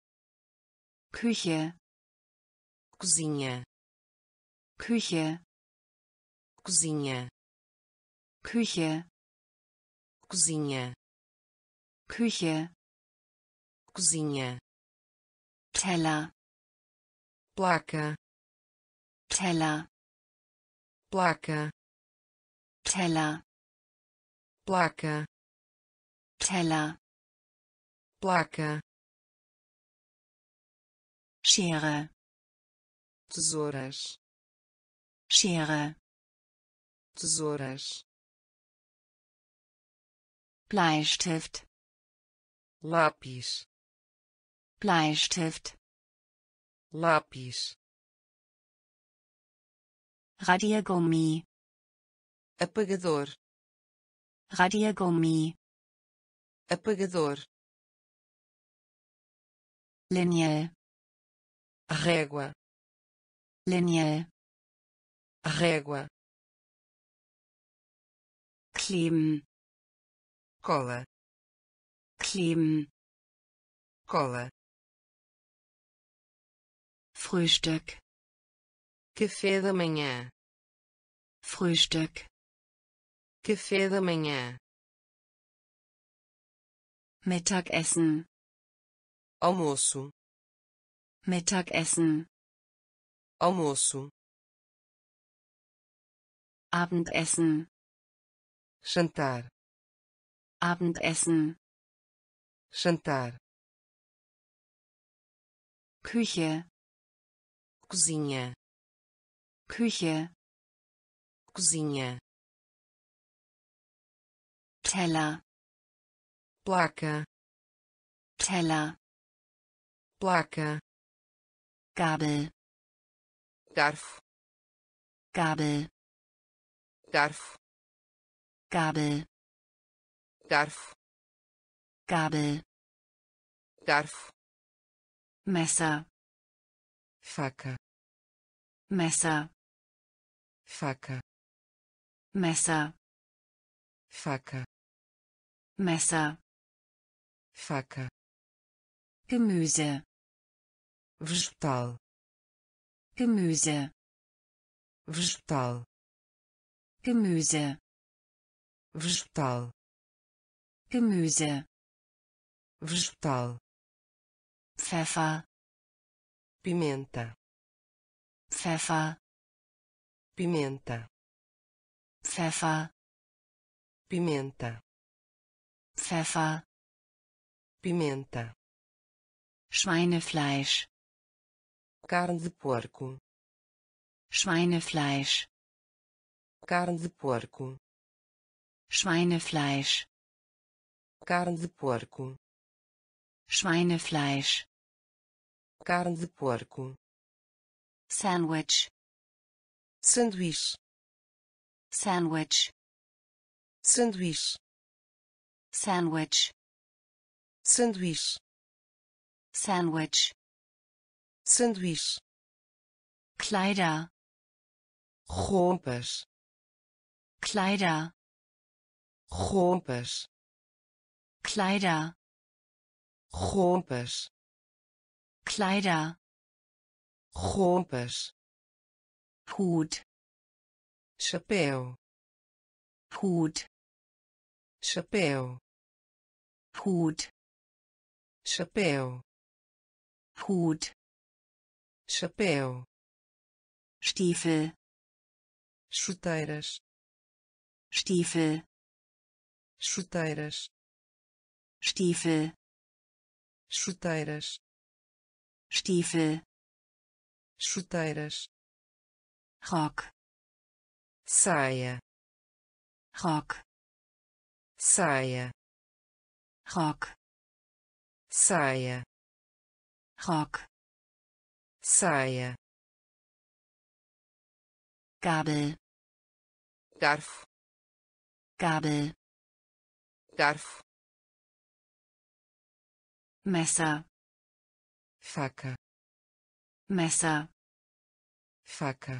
Küche, cozinha, Küche, cozinha, Küche, cozinha, Küche, cozinha, Teller, placa, Teller, placa, Teller, placa, Teller, placa, Schere, tesouras, Schere, tesouras, Bleistift, lápis, Bleistift, lápis, Radiergummi, apagador, Radiergummi, apagador, Linie, régua, Linie, régua, kleben, cola, kleben, cola, Frühstück, café da manhã, Frühstück, café da manhã, Mittagessen, almoço, Mittagessen, almoço, Abendessen, jantar, Abendessen, jantar, Küche, cozinha, Küche, cozinha, Teller, placa, Teller, placa, Gabel, garfo, Gabel, garfo, Gabel, garfo, Gabel, garfo, Messer, faca, Messer, faca, Messer, faca, Messer, faca, Gemüse, vegetal, Gemüse, vegetal, Gemüse, vegetal, Gemüse, vegetal, Pfeffer, pimenta, Pfeffer, pimenta, Pfeffer, pimenta, Pfeffer, pimenta, Schweinefleisch, carne de porco, Schweinefleisch, carne de porco, Schweinefleisch, carne de porco, Schweinefleisch, carne de porco, Sandwich, sanduíche, Sandwich, sanduíche, Sandwich, sanduíche, Sandwich, sanduíche, Kleider, roupas, Kleider, roupas, Kleider, roupas, Kleider, roupas, Hut, chapéu, Hut, chapéu, Hut, chapéu, Hut, chapéu, Stiefel, chuteiras, Stiefel, chuteiras, Stiefel, chuteiras, Stiefel, chuteiras, Rock, saia, Rock, saia, Rock, saia, Rock, saia, Gabel, garfo, Gabel, garfo, Messer, faca, Messer, faca,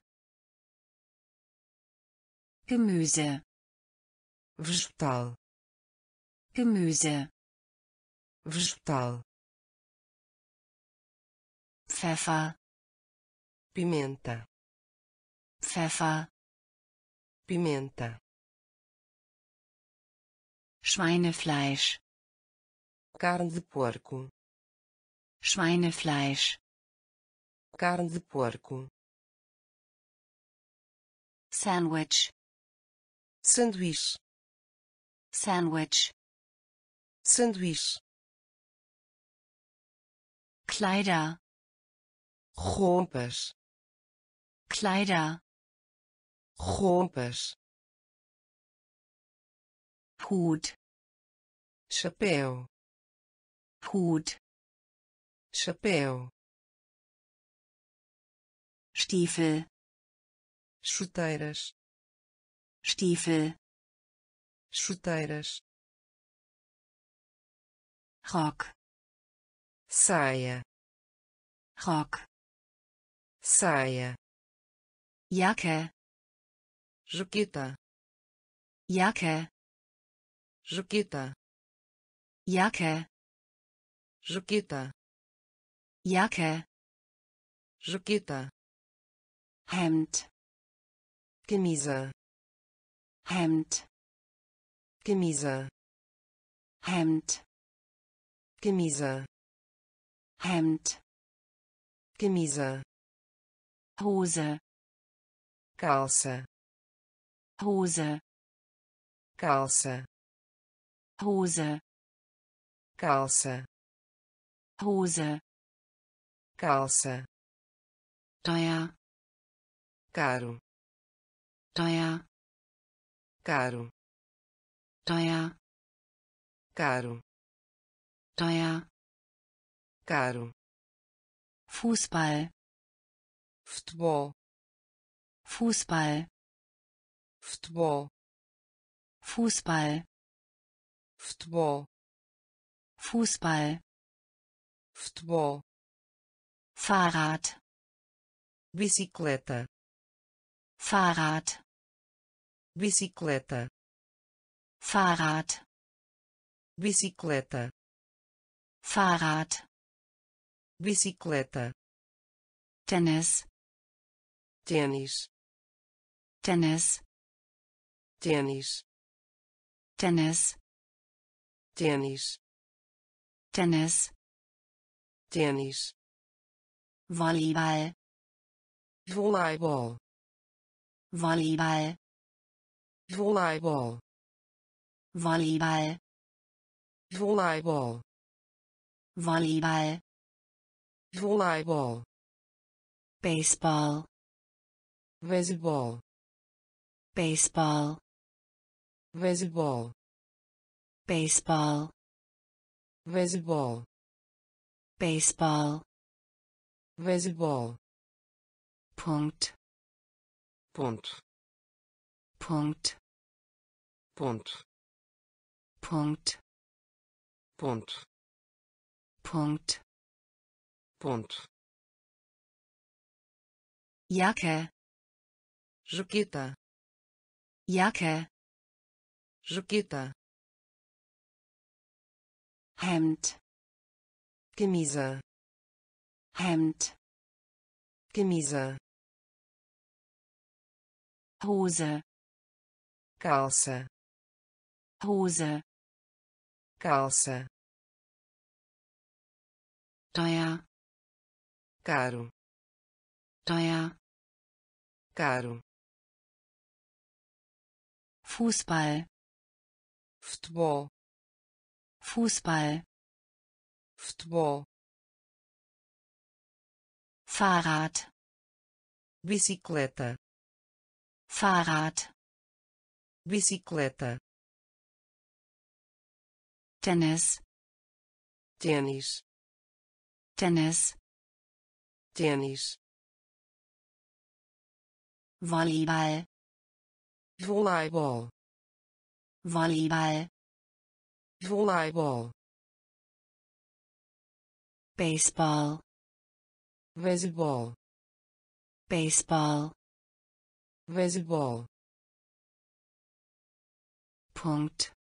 Gemüse, vegetal, Gemüse, vegetal, Pfeffer, pimenta, Pfeffer, pimenta, Schweinefleisch, carne de porco, Schweinefleisch, carne de porco, Sandwich, sanduíche, Sandwich, sanduíche, Kleider, roupas, Kleider, roupas, Hut, chapéu, Hut, chapéu, Stiefel, chuteiras, Stiefel, chuteiras, Rock, saia, Rock, saia, Jacke, jaqueta, Jacke, jaqueta, Jacke, jaqueta, Jacke, jaqueta, Hemd, camisa, Hemd, camisa, Hemd, camisa, Hemd, camisa, Hose, calça, Hose, calça, Hose, calça, Hose, calça, teuer, caro, teuer, caro, teuer, caro, teuer, caro, Fußball, futebol, Fußball. Futebol. Fußball. Futebol. Fußball. Futebol. Fahrrad. Bicicleta. Fahrrad bicicleta Fahrrad bicicleta Fahrrad bicicleta Tennis tênis Tennis tênis Tennis tênis Tennis tênis Volleyball voleibol Volleyball Volleyball. Volleyball. Volleyball. Volleyball. Volleyball. Baseball. Baseball. Baseball. Baseball. Baseball. Baseball. Baseball. Baseball. Punkt. Punkt. Punkt. Ponto Punkt. Ponto Punkt. Ponto Jacke. Jaqueta Jacke. Jaqueta Hemd. Camisa Hemd. Camisa Hose calça. Hose. Calça. Teuer. Caro. Teuer. Caro. Fußball. Futebol. Fußball. Futebol. Fahrrad. Bicicleta. Fahrrad bicicleta. Tênis tênis. Tênis tênis. Voleibol voleibol. Voleibol voleibol. Baseball. Baseball. Baseball Punkt.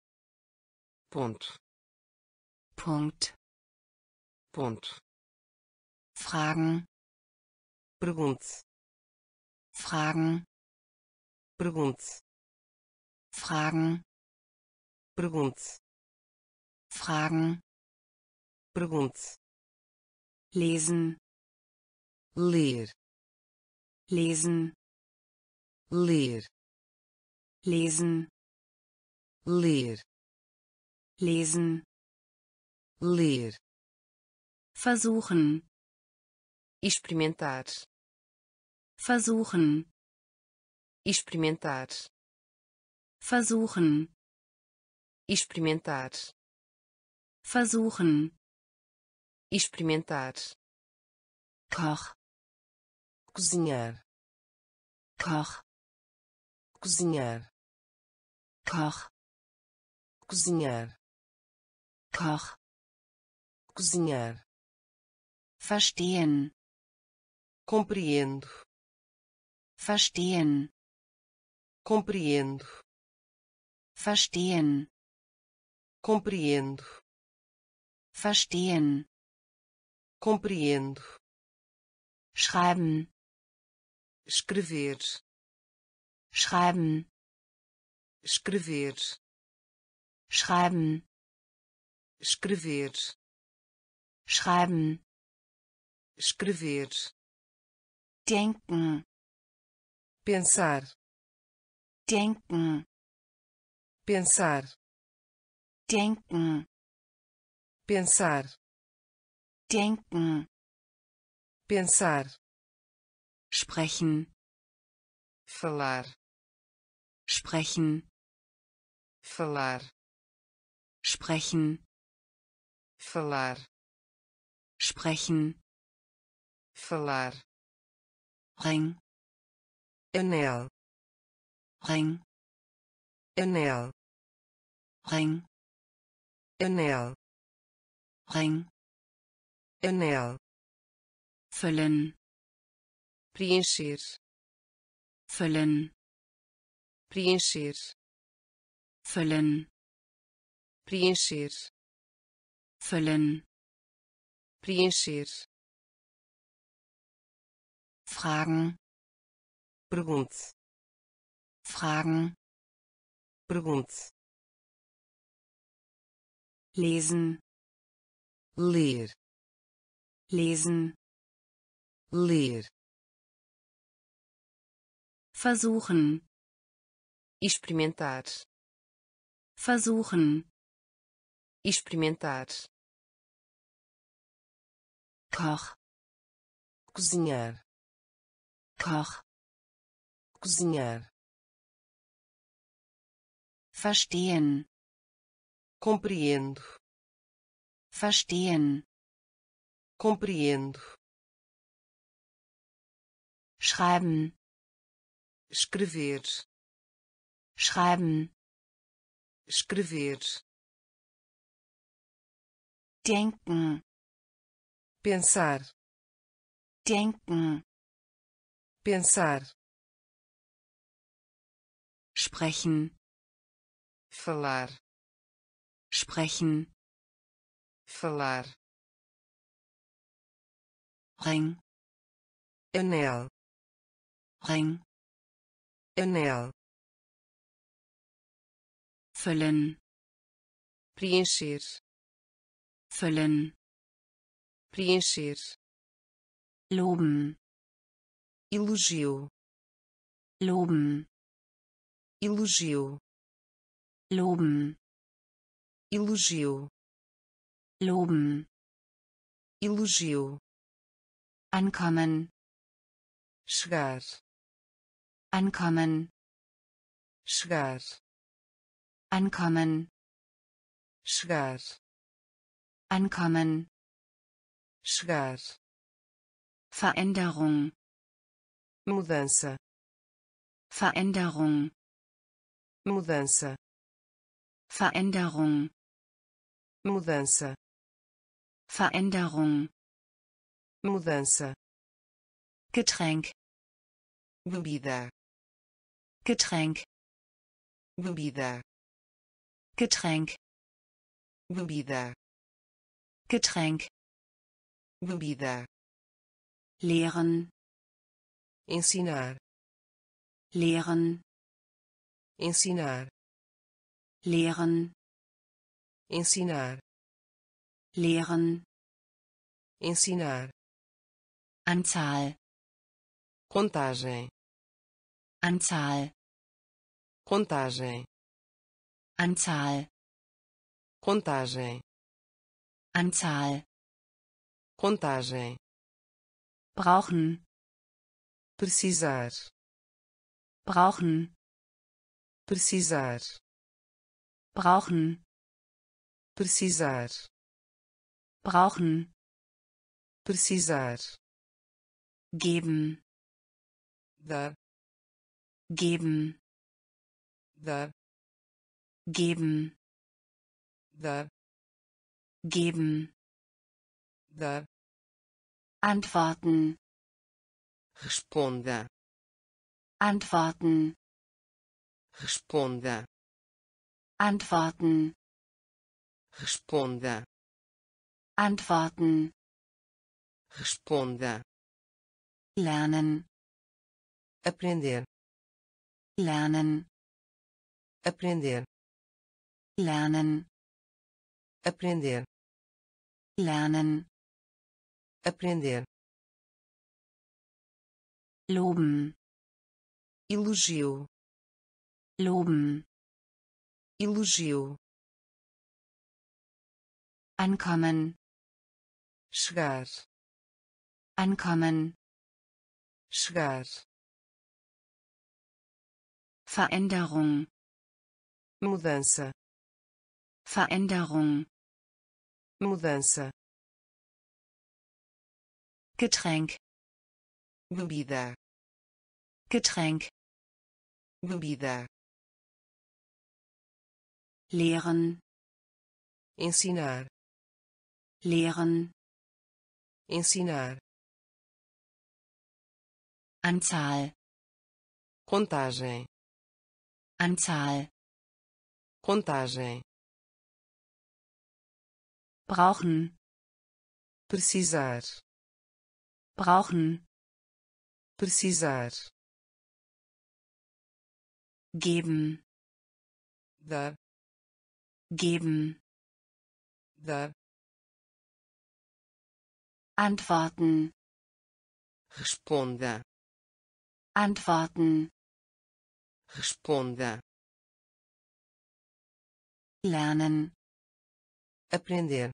Ponto Punkt. Ponto Fragen. Pergunte Fragen. Pergunte Fragen. Pergunte Fragen. Pergunte lesen. Ler lesen. Ler lesen ler. Lesen. Ler. Versuchen. Experimentar. Versuchen. Experimentar. Versuchen. Experimentar. Versuchen. Experimentar. Koch. Cozinhar. Koch. Cozinhar. Koch cozinhar. Koch. Cozinhar. Verstehen. Compreendo. Verstehen. Compreendo. Verstehen. Compreendo. Verstehen. Compreendo. Schreiben. Escrever. Schreiben. Escrever schreiben. Escrever. Schreiben. Escrever. Denken. Pensar. Denken. Pensar. Denken. Pensar. Denken. Pensar. Sprechen. Falar. Sprechen. Falar sprechen. Falar. Sprechen. Falar. Ring. Anel. Ring, anel. Ring, anel. Ring. anel. Füllen, preencher. Füllen, preencher. Füllen, preencher. Füllen. preencher. Fragen, pergunte. Fragen, pergunte. Lesen, ler. Lesen, ler. Versuchen, experimentar. Versuchen, experimentar. Koch, cozinhar. Koch, cozinhar. Verstehen, compreendo. Verstehen, compreendo. Schreiben, escrever. Schreiben, escrever denken, pensar. Denken, pensar. Sprechen, falar. Sprechen, falar. Ring, anel. Ring, anel. Füllen, preencher füllen, preencher loben, elogio loben, elogio loben, elogio loben, elogio ankommen, chegar ankommen, chegar ankommen, chegar ankommen, chegar. Veränderung, mudança. Veränderung, mudança. Veränderung, mudança. Veränderung, mudança. Getränk, bebida. Getränk, bebida. Getränk, bebida Getränk, bebida. Lehren, ensinar. Lehren, ensinar. Lehren, ensinar. Lehren, ensinar. Anzahl, contagem. Anzahl, contagem. Anzahl, contagem Anzahl, contagem. Brauchen, precisar. Brauchen, precisar. Brauchen, precisar. Brauchen, precisar. Geben, dar. Geben, dar. Geben, dar geben, dar antworten, responda antworten, responda antworten, responda antworten, responda lernen, aprender lernen, aprender lernen, aprender lernen, aprender. Loben, elogio. Loben, elogio. Ankommen, chegar. Ankommen, chegar. Veränderung, mudança. Veränderung, mudança. Getränk, bebida. Getränk. Bebida. Lehren. Ensinar. Lehren. Ensinar. Anzahl. Contagem. Anzahl. Contagem brauchen. Precisar. Brauchen. Precisar. Geben. Dar geben. Dar antworten. Responda. Antworten. Responda. Lernen. Aprender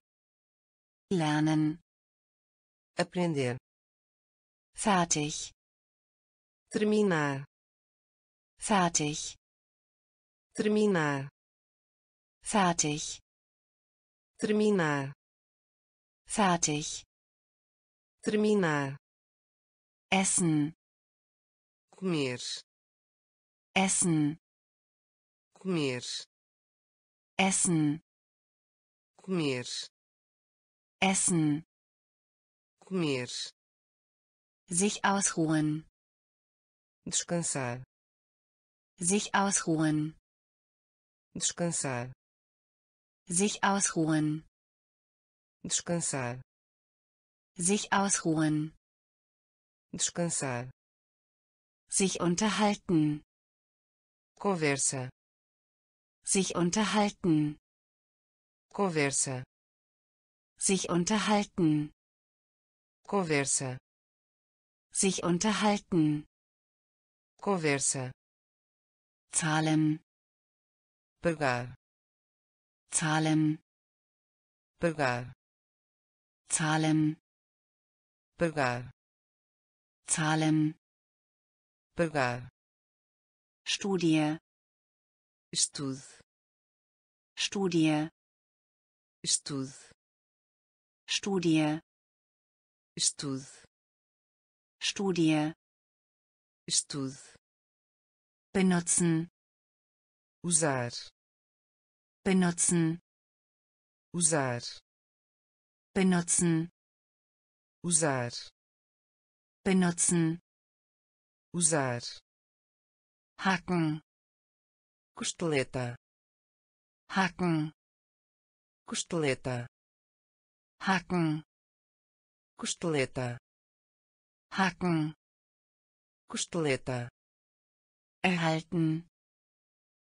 lernen. Aprender. Fertig. Terminar. Fertig. Terminar. Fertig. Terminar. Fertig. Terminar. Essen. Comer. Essen. Comer. Essen. Comer essen. Comer. Sich ausruhen. Descansar. Sich ausruhen. Descansar. Sich ausruhen. Descansar. Sich ausruhen. Descansar. Sich unterhalten. Conversa. Sich unterhalten. Conversa sich unterhalten. Conversa. Sich unterhalten. Conversa. Zahlen. Pagar. Zahlen. Pagar. Zahlen. Pagar. Zahlen. Pagar. Studie. Estude. Studie. Estude Studie. Estude. Studie. Estude. Benutzen. Usar. Benutzen. Usar. Benutzen. Usar. Benutzen. Usar. Hacken. Costeleta. Hacken. Costeleta hacken. Costeleta. Hacken. Costeleta. Erhalten.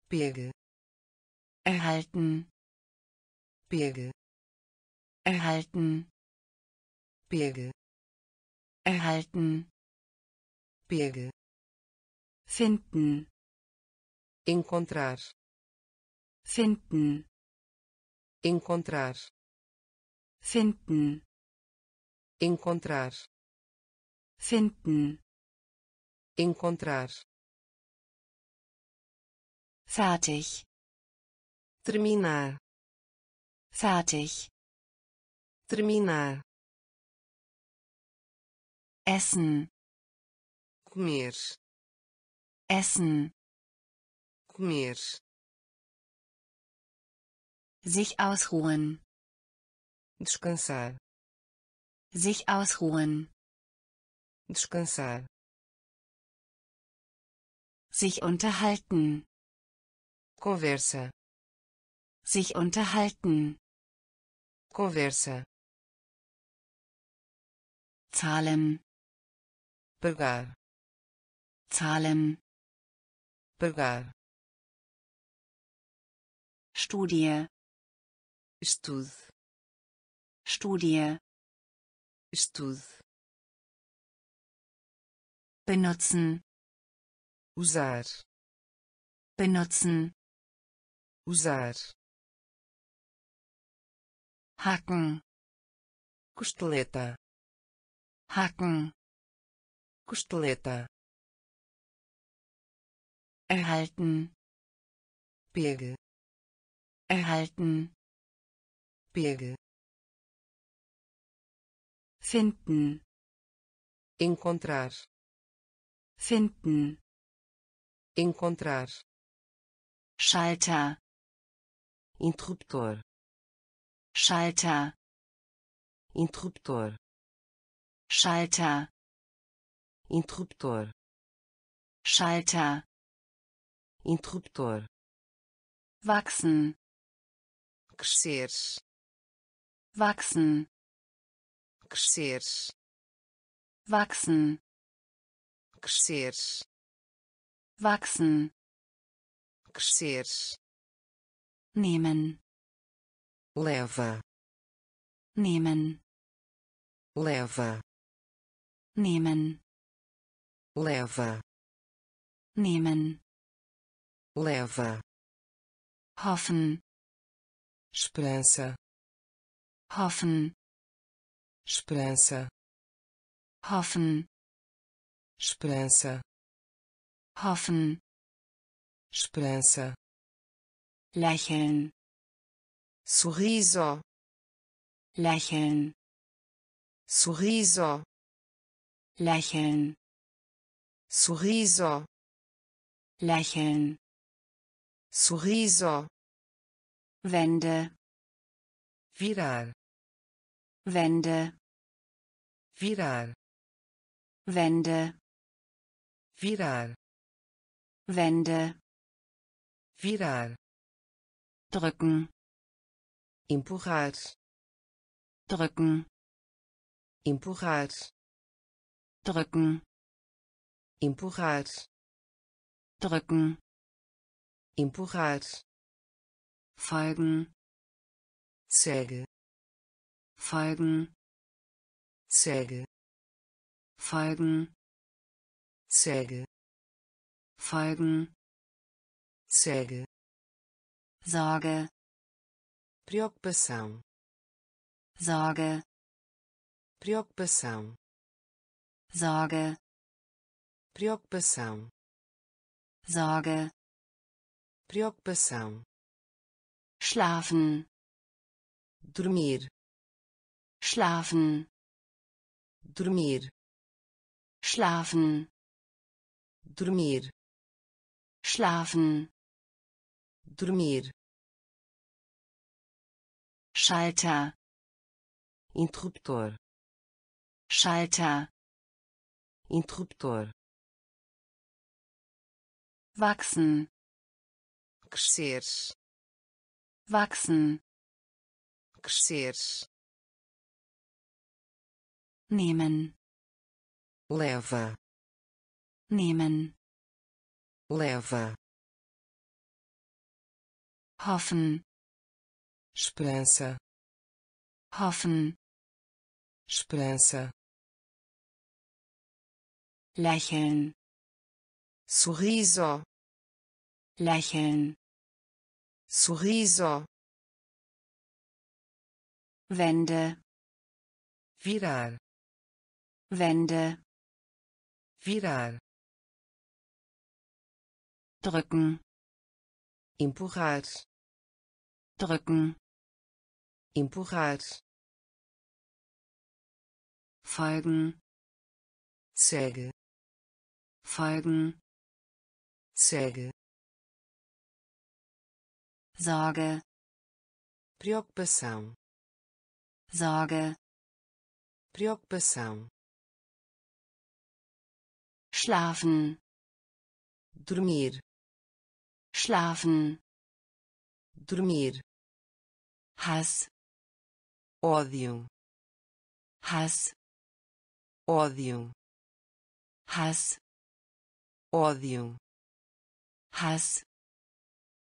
Pegue. Erhalten. Pegue. Erhalten. Pegue. Erhalten. Pegue. Finden. Encontrar. Finden. Encontrar finden. Encontrar. Finden. Encontrar. Fertig. Terminar. Fertig. Terminar. Essen. Comer. Essen. Comer. Sich ausruhen descansar sich ausruhen. descansar sich unterhalten. conversa sich unterhalten. conversa zahlen. pagar zahlen. pagar Studie. estude Studie. Estude. Benutzen. Usar. Benutzen. Usar. Hacken. Costeleta. Hacken. Costeleta. Erhalten. Pegue. Erhalten. Pegue finden. Encontrar. Finden. Encontrar. Schalter. Interruptor. Schalter. Interruptor. Schalter. Interruptor. Schalter. Interruptor. Wachsen. Crescer. Wachsen crescer. Wachsen. Crescer. Wachsen. Crescer. Nehmen. Leva. Nehmen. Leva. Nehmen. Leva. Nehmen. Leva. Hoffen. Esperança. Hoffen esperança. Hoffen. Esperança. Hoffen. Esperança. Lächeln. Sorriso. Lächeln. Sorriso. Lächeln. Sorriso. Lächeln. Sorriso. Wände. Virar. Wände virar. Wände virar. Wände virar. Drücken. Empurrar. Drücken. Empurrar. Drücken. Empurrar. Drücken. Empurrar. Folgen. Segue folgen segue folgen segue folgen segue Sorge preocupação. Sorge preocupação. Sorge preocupação. Sorge preocupação. Schlafen. Dormir. Schlafen dormir schlafen dormir schlafen dormir Schalter interruptor Schalter interruptor wachsen crescer wachsen crescer nehmen. Leva. Nehmen. Leva. Hoffen. Esperança. Hoffen. Esperança. Lächeln. Sorriso. Lächeln. Sorriso. Wände. Virar Wände virar. Drücken. Empurrar. Drücken. Empurrar. Folgen. Segue. Folgen. Segue. Sorge. Preocupação. Sorge. Preocupação schlafen. Dormir. Schlafen. Dormir. Hass. Ódio. Hass. Ódio. Hass. Ódio. Hass.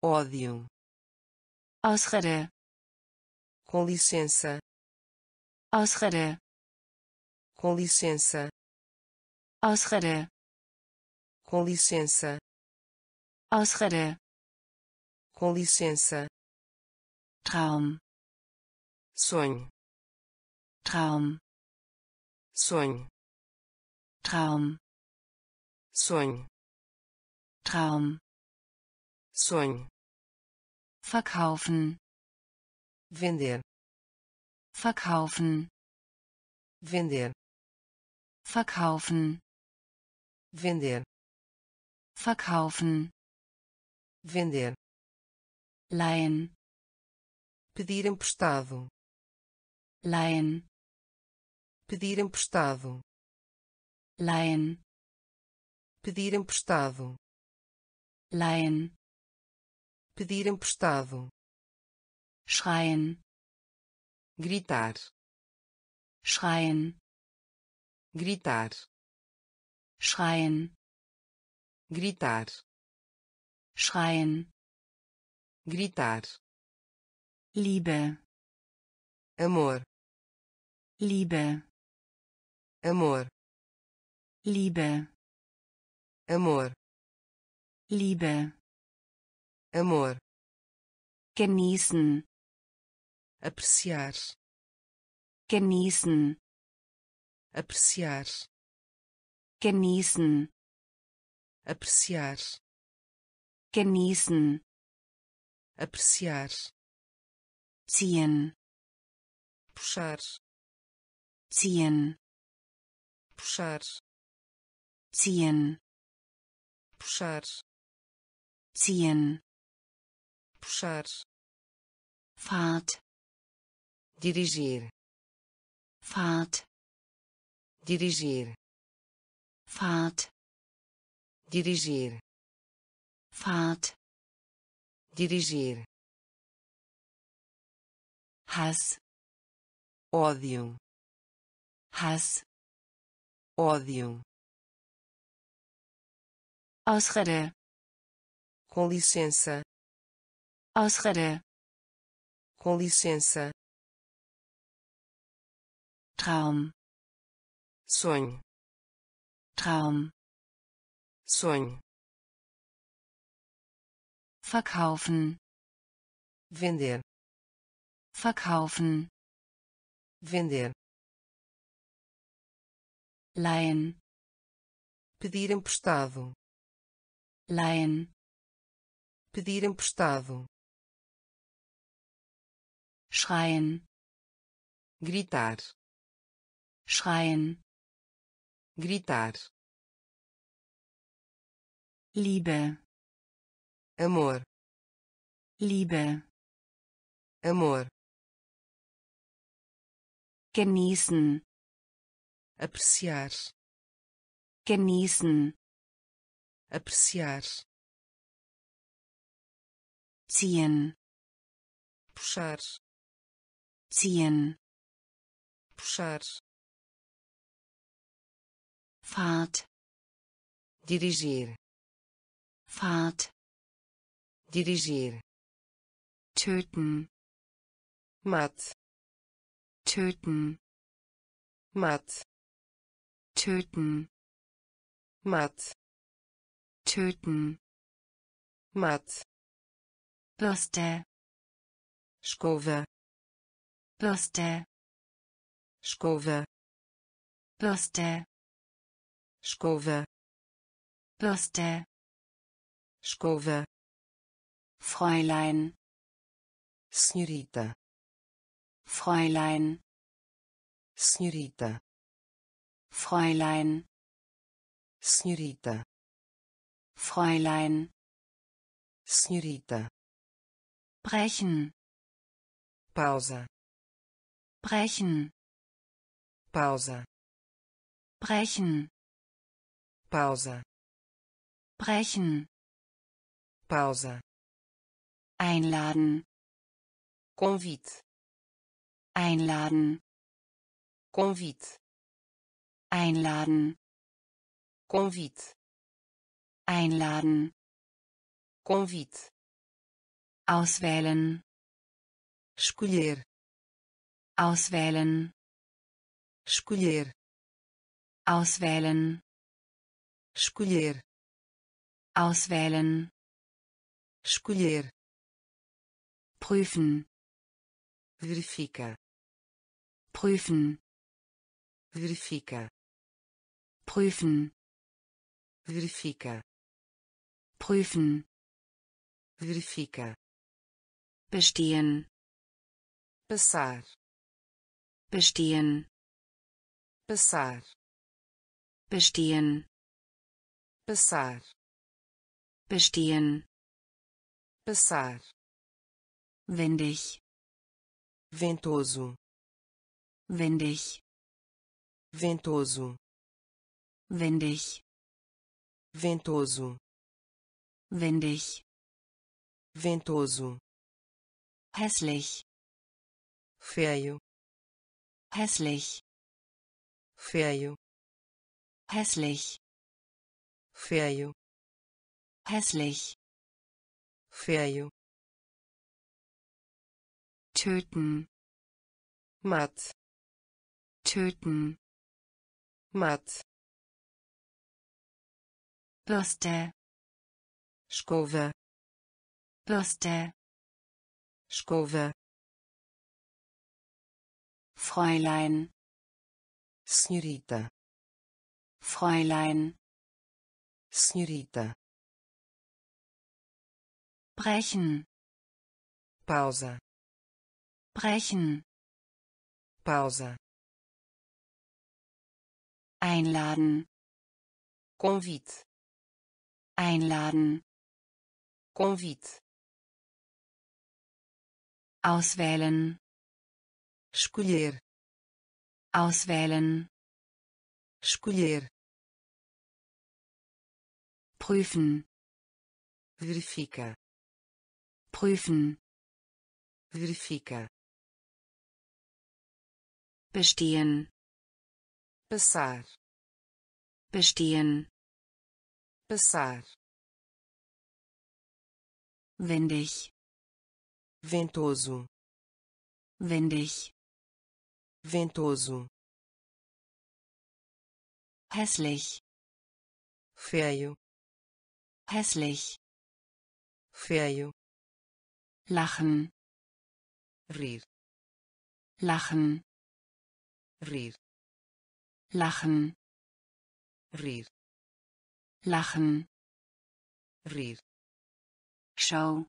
Ódio. Ausrede. Com licença. Ausrede. Com licença. Ausrede com licença. Ausrede. Com licença. Traum. Sonho. Traum. Sonho. Traum. Sonho. Traum. Sonho. Verkaufen. Vender. Verkaufen. Vender. Verkaufen. Vender verkaufen. Vender. Leihen. Pedir emprestado. Leihen. Pedir emprestado. Leihen. Pedir emprestado. Leihen. Pedir emprestado. Schreien. Gritar. Schreien. Gritar. Schreien gritar schreien gritar Liebe. amor Liebe. amor Liebe. amor Liebe. amor genießen. apreciar genießen. apreciar genießen apreciar genießen. apreciar ziehen. puxar ziehen. puxar ziehen. puxar ziehen. puxar Fahrt. dirigir Fahrt. dirigir Fahrt dirigir. Fahrt. Dirigir. Hass. Ódio. Hass. Ódio. Ausrede. Com licença. Ausrede. Com licença. Traum. Sonho. Traum sonho. Verkaufen. Vender. Verkaufen. Vender. Leihen. Pedir emprestado. Leihen. Pedir emprestado. Schreien. Gritar. Schreien. Gritar Liebe. Amor. Liebe. Amor. Genießen. Apreciar. Genießen. Apreciar. Ziehen. Puxar. Ziehen. Puxar. Fahrt. Dirigir Fahrt. Dirigir. Töten. Mate töten. Mate töten. Mate töten. Mate Bürste. Escova Bürste. Escova Bürste. Escova Bürste escova Fräulein. Senhorita Fräulein. Senhorita Fräulein. Senhorita Fräulein. Senhorita brechen. Pausa. Brechen. Pausa. Brechen. Pausa. Brechen pausa. Einladen. Convite. Einladen. Convite. Einladen. Convite. Einladen. Convite. Auswählen. Escolher. Auswählen. Escolher. Auswählen. Escolher. Auswählen escolher. Prüfen. Verifica. Prüfen. Verifica. Prüfen. Verifica. Prüfen. Verifica. Bestehen. Passar bestehen. Passar bestehen. Passar, bestehen, passar, windig, ventoso, windig, ventoso, windig, ventoso, windig, ventoso, hässlich, feio, hässlich, feio, hässlich, feio, hässlich, feio, töten, mate, töten, mate, Bürste, escova, Bürste, escova, Fräulein, senhorita, Fräulein, senhorita, brechen, pausa, brechen, pausa, einladen, convite, einladen, convite, auswählen, escolher, auswählen, escolher, prüfen, verifica, prüfen, verifica, bestehen, passar, bestehen, passar, windig, ventoso, windig, ventoso, hässlich, feio, hässlich, feio, lachen, rir, lachen, rir, lachen, rir, lachen, rir, Show,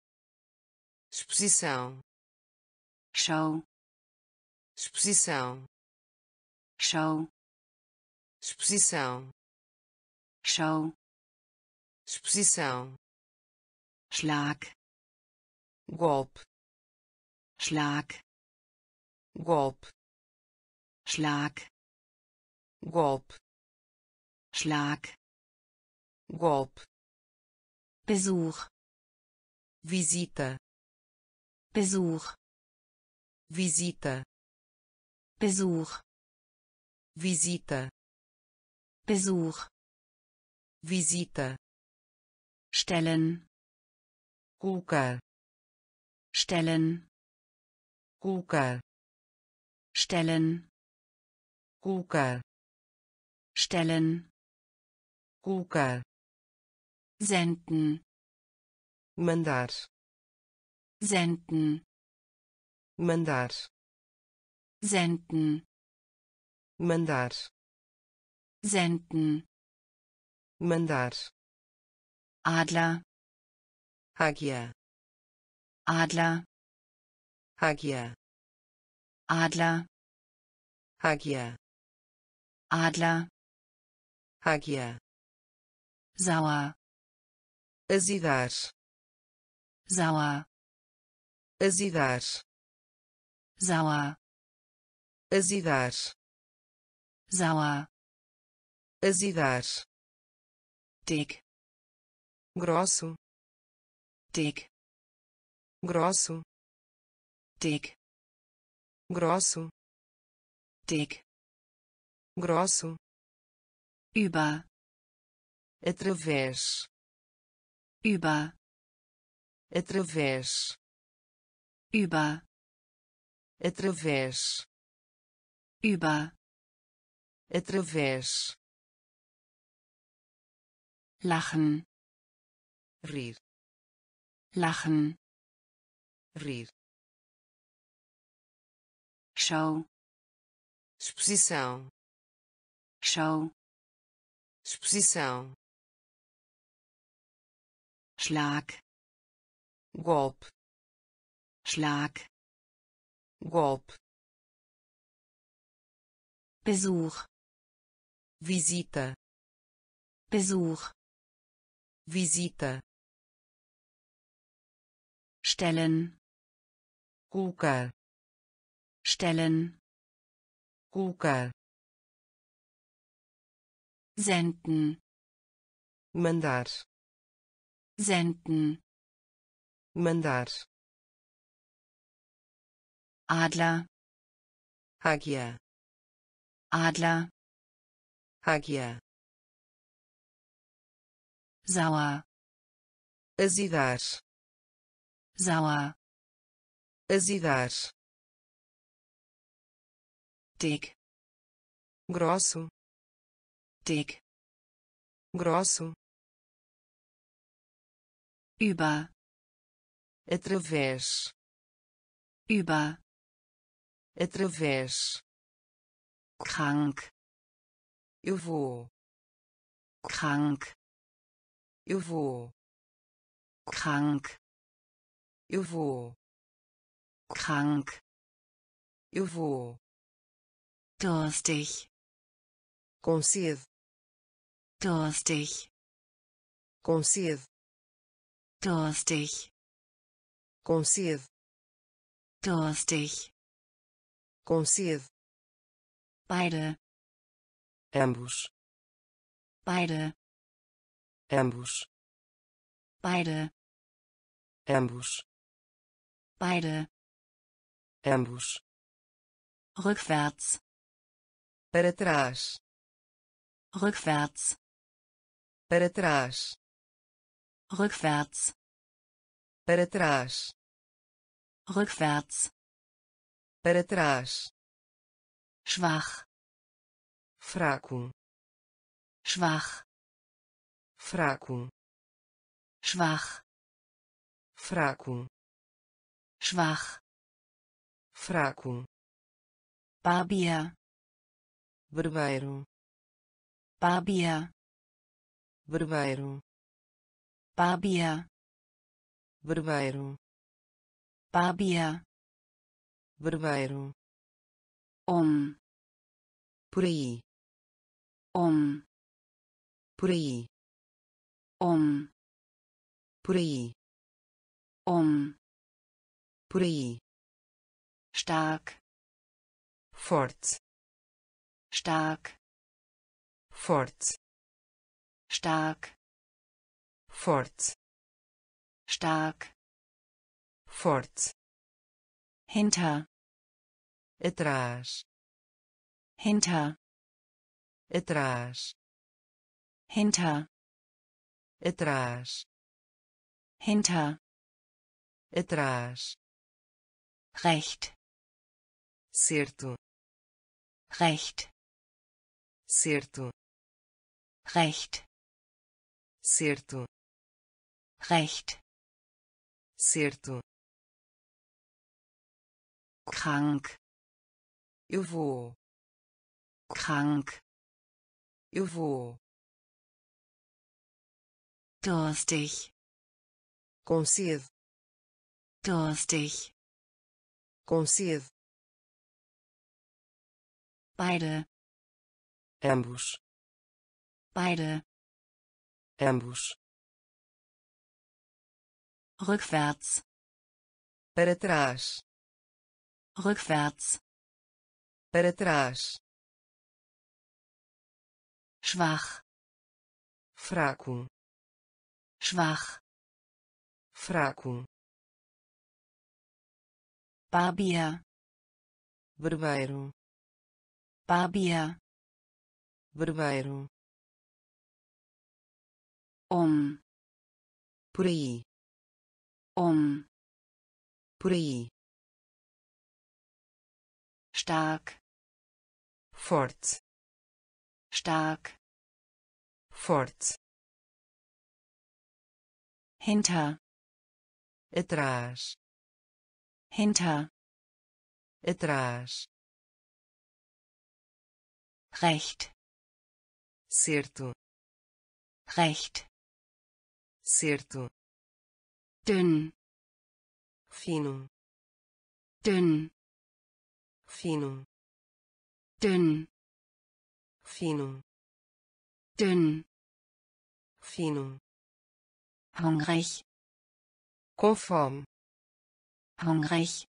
exposição, Show, exposição, Show, exposição, Show, exposição, Schlag, golpe, Schlag, golpe, Schlag, golpe, Schlag, golpe, Besuch, visita, Besuch, visita, Besuch, visita, Besuch, visita, stellen, colocar, stellen, colocar, stellen, colocar, stellen, colocar, senden, mandar, senden, mandar, senden, mandar, senden, mandar, Adler, águia, Adler, águia, Adler, águia, Adler, águia, sauer, azidar, sauer, azidar, sauer, azidar, sauer, azidar, dick, grosso, dick, grosso, dick, grosso, dick, grosso, über, através, über, através, über, através, über, através, lachen, rir, lachen, rir, Show, exposição, Show, exposição, Schlag, golpe, Schlag, golpe, Besuch, visita, Besuch, visita. Stellen colocar stellen. Colocar senden. Mandar. Senden. Mandar. Adler. Águia Adler. Águia sauer. Azedar sauer azedar dick grosso. Dick grosso. Über. Através. Über. Através. Krank. Eu vou. Krank. Eu vou. Krank. Eu vou krank. Eu vou durstig. Com sede durstig. Com sede durstig. Com sede durstig. Com sede beide. Ambos. Beide. Ambos. Beide. Ambos. Beide ambos. Rückwärts. Para trás. Rückwärts. Para trás. Rückwärts. Para trás. Rückwärts. Para trás. Schwach. Fraco. Schwach. Fraco. Schwach. Fraco. Schwach fraco. Barbier barbeiro Barbier barbeiro Barbier barbeiro Barbier barbeiro um por aí. Um por aí. Um por aí. Um por aí stark. Forte stark. Forte stark. Forte stark. Forte hinter. Atrás. Hinter. Atrás. Hinter. Atrás. Hinter. Atrás. Recht certo recht certo recht certo recht certo krank eu vou krank eu vou durstig com sede durstig com sede beide. Ambos beide. Ambos rückwärts. Para trás. Rückwärts. Para trás. Schwach. Fraco. Schwach. Fraco. Barbier. Barbeiro Barbier barbeiro um por aí. Um por aí. Stark. Forte. Stark. Forte. Hinter. Atrás. Hinter. Atrás recht. Certo. Recht. Certo. Dünn. Fino. Dünn. Fino. Dünn. Fino. Dünn. Fino. Hungrig, com fome, hungrig,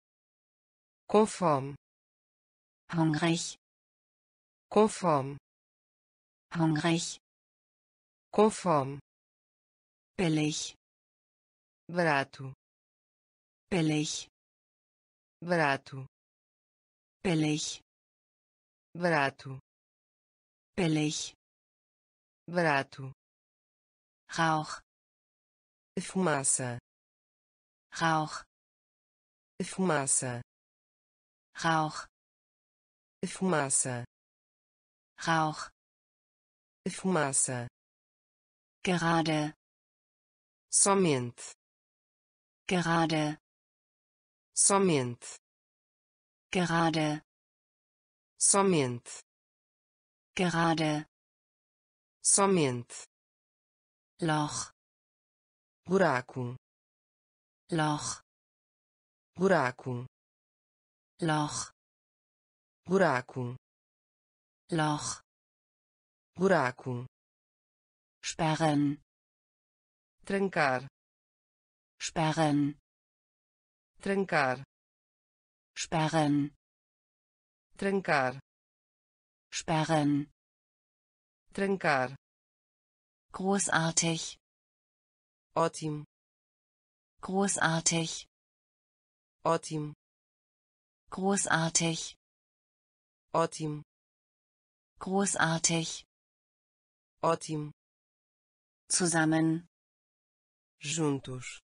com fome, hungrig, fome, hungrig, fome, billig, barato, billig, barato, billig, barato, billig, barato, Rauch, fumaça, Rauch, fumaça, Rauch, fumaça, Rauch, fumaça, gerade, somente, gerade, somente, gerade, somente, gerade, somente, Loch, buraco, Loch, buraco, Loch, buraco, Loch, buraco, sperren, trancar, sperren, trancar, sperren, trancar, sperren, trancar, großartig, ótimo, großartig, ótimo, großartig, ótimo, großartig, ótimo, zusammen, juntos,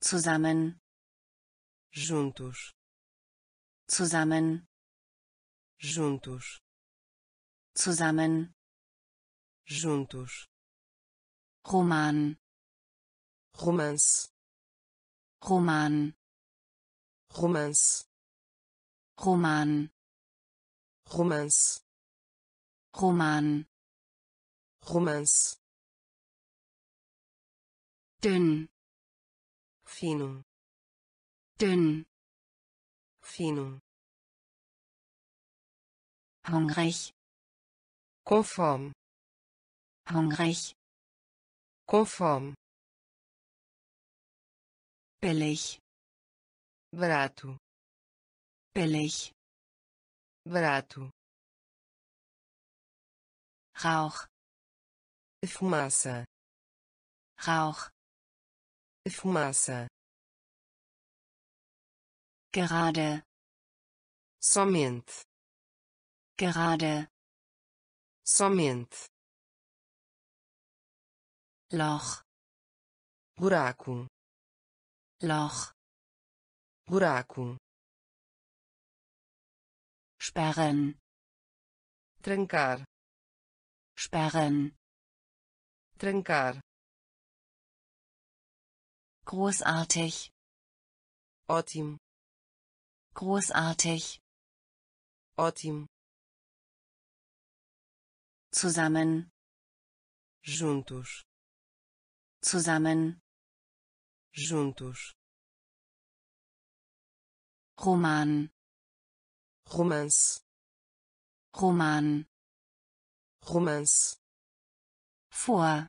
zusammen, juntos, zusammen, juntos, zusammen, juntos, Roman, romance, Roman, romance, Roman, romance, Roman, romance, dünn, fino, dünn, fino, hungrig, fome, hungrig, fome, billig, barato, billig, barato, Rauch, fumaça, Rauch, fumaça, gerade, somente, gerade, somente, Loch, buraco, Loch, buraco, sperren, trancar, sperren, trancar, großartig, ótimo, großartig, ótimo, zusammen, juntos, zusammen, juntos, Roman, romance, Roman, romance, vor,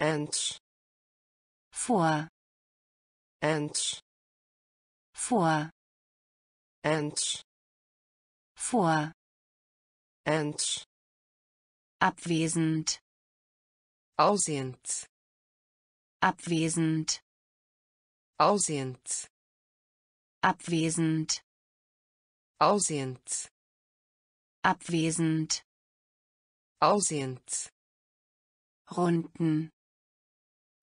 antes, vor, antes, vor, antes, vor, antes, abwesend, ausente, abwesend, ausente, abwesend, ausente, abwesend, ausente, runden,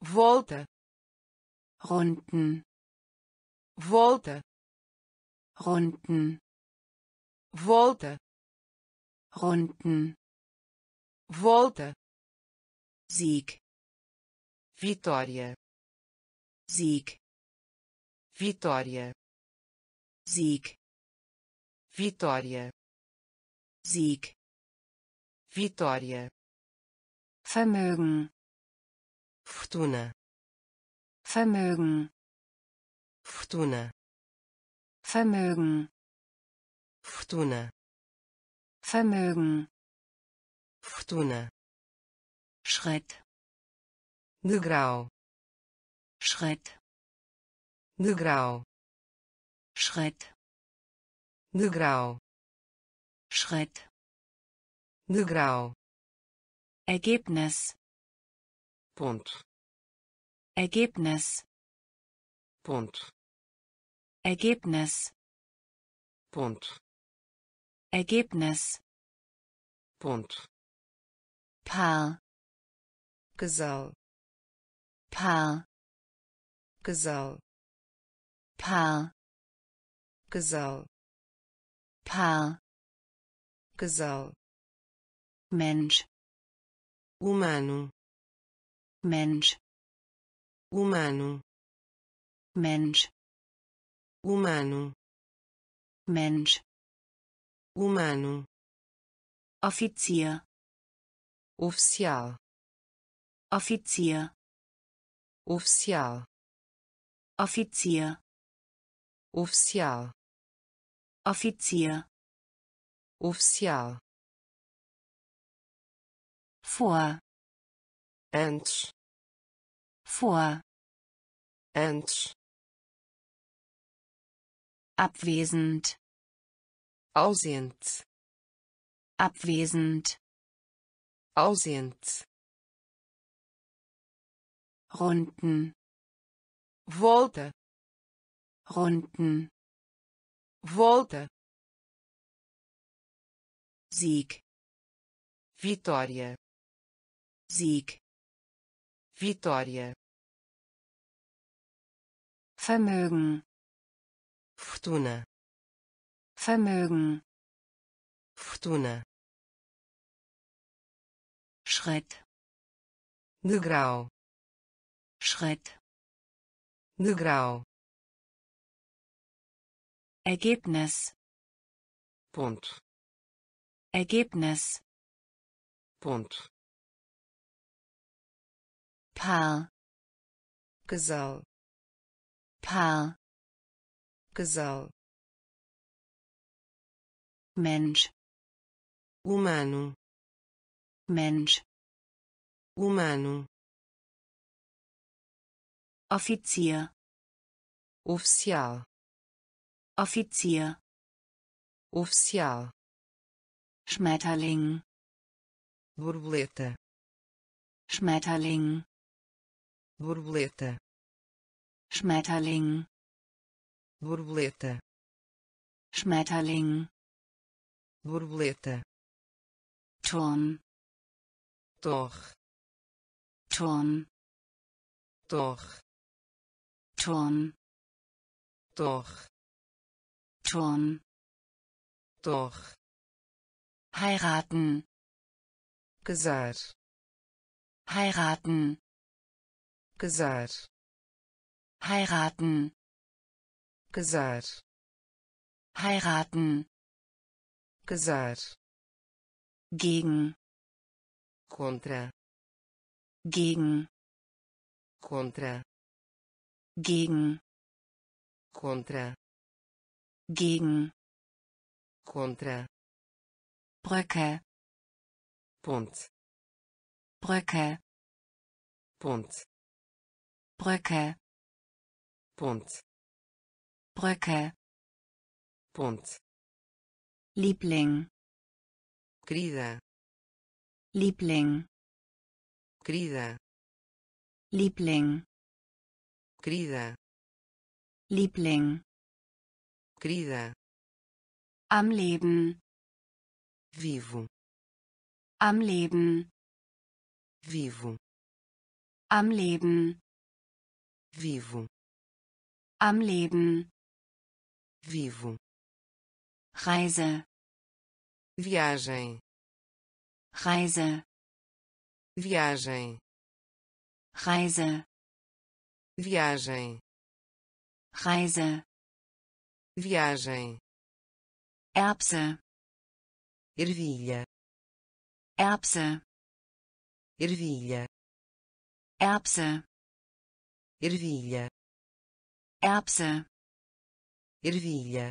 volta, runden, volta, runden, volta, runden, volta, Sieg, vitória, Sieg, vitória, Sieg, vitória, Sieg, vitória, Vermögen, fortuna, Vermögen, fortuna, Vermögen, fortuna, Vermögen, fortuna, Schritt, degrau. Schritt. Degrau. Schritt. Degrau. Schritt degrau. Ergebnis ponto Ergebnis ponto Ergebnis ponto Ergebnis ponto Paar casal Paar casal Paar casal Paar casal Mensch humano. Mensch humano. Mensch humano. Mensch humano. Offizier oficial. Offizier oficial. Offizier oficial. Offizier oficial vor. Antes vor. Antes abwesend. Ausente abwesend. Ausente runden. Volta runden. Volta Sieg. Vitória Sieg. Vitória. Vermögen. Fortuna. Vermögen. Fortuna. Schritt. Degrau. Schritt. Degrau. Ergebnis. Ponto. Ergebnis. Ponto Paar casal. Paar casal. Mensch. Humano. Mensch. Humano. Offizier. Oficial Offizier. Oficial Schmetterling. Borboleta. Schmetterling borboleta. Schmetterling. Borboleta. Schmetterling. Borboleta. Turm. Torre. Turm. Torre. Turm. Torre. Turm. Torre. Heiraten. Casar. Heiraten casar heiraten. Casar heiraten. Casar gegen. Contra. Gegen. Contra. Gegen. Contra. Gegen. Contra. Brücke. Ponte Brücke. Ponte Brücke. Ponte Brücke. Ponte Liebling. Querida Liebling. Querida Liebling. Querida Liebling. Querida am Leben. Vivo. Am Leben. Vivo. Am Leben vivo. Am Leben. Vivo. Reise. Viagem. Reise. Viagem. Reise. Viagem. Reise. Viagem. Erbse. Ervilha. Erbse. Ervilha. Erbse ervilha Erbse. ervilha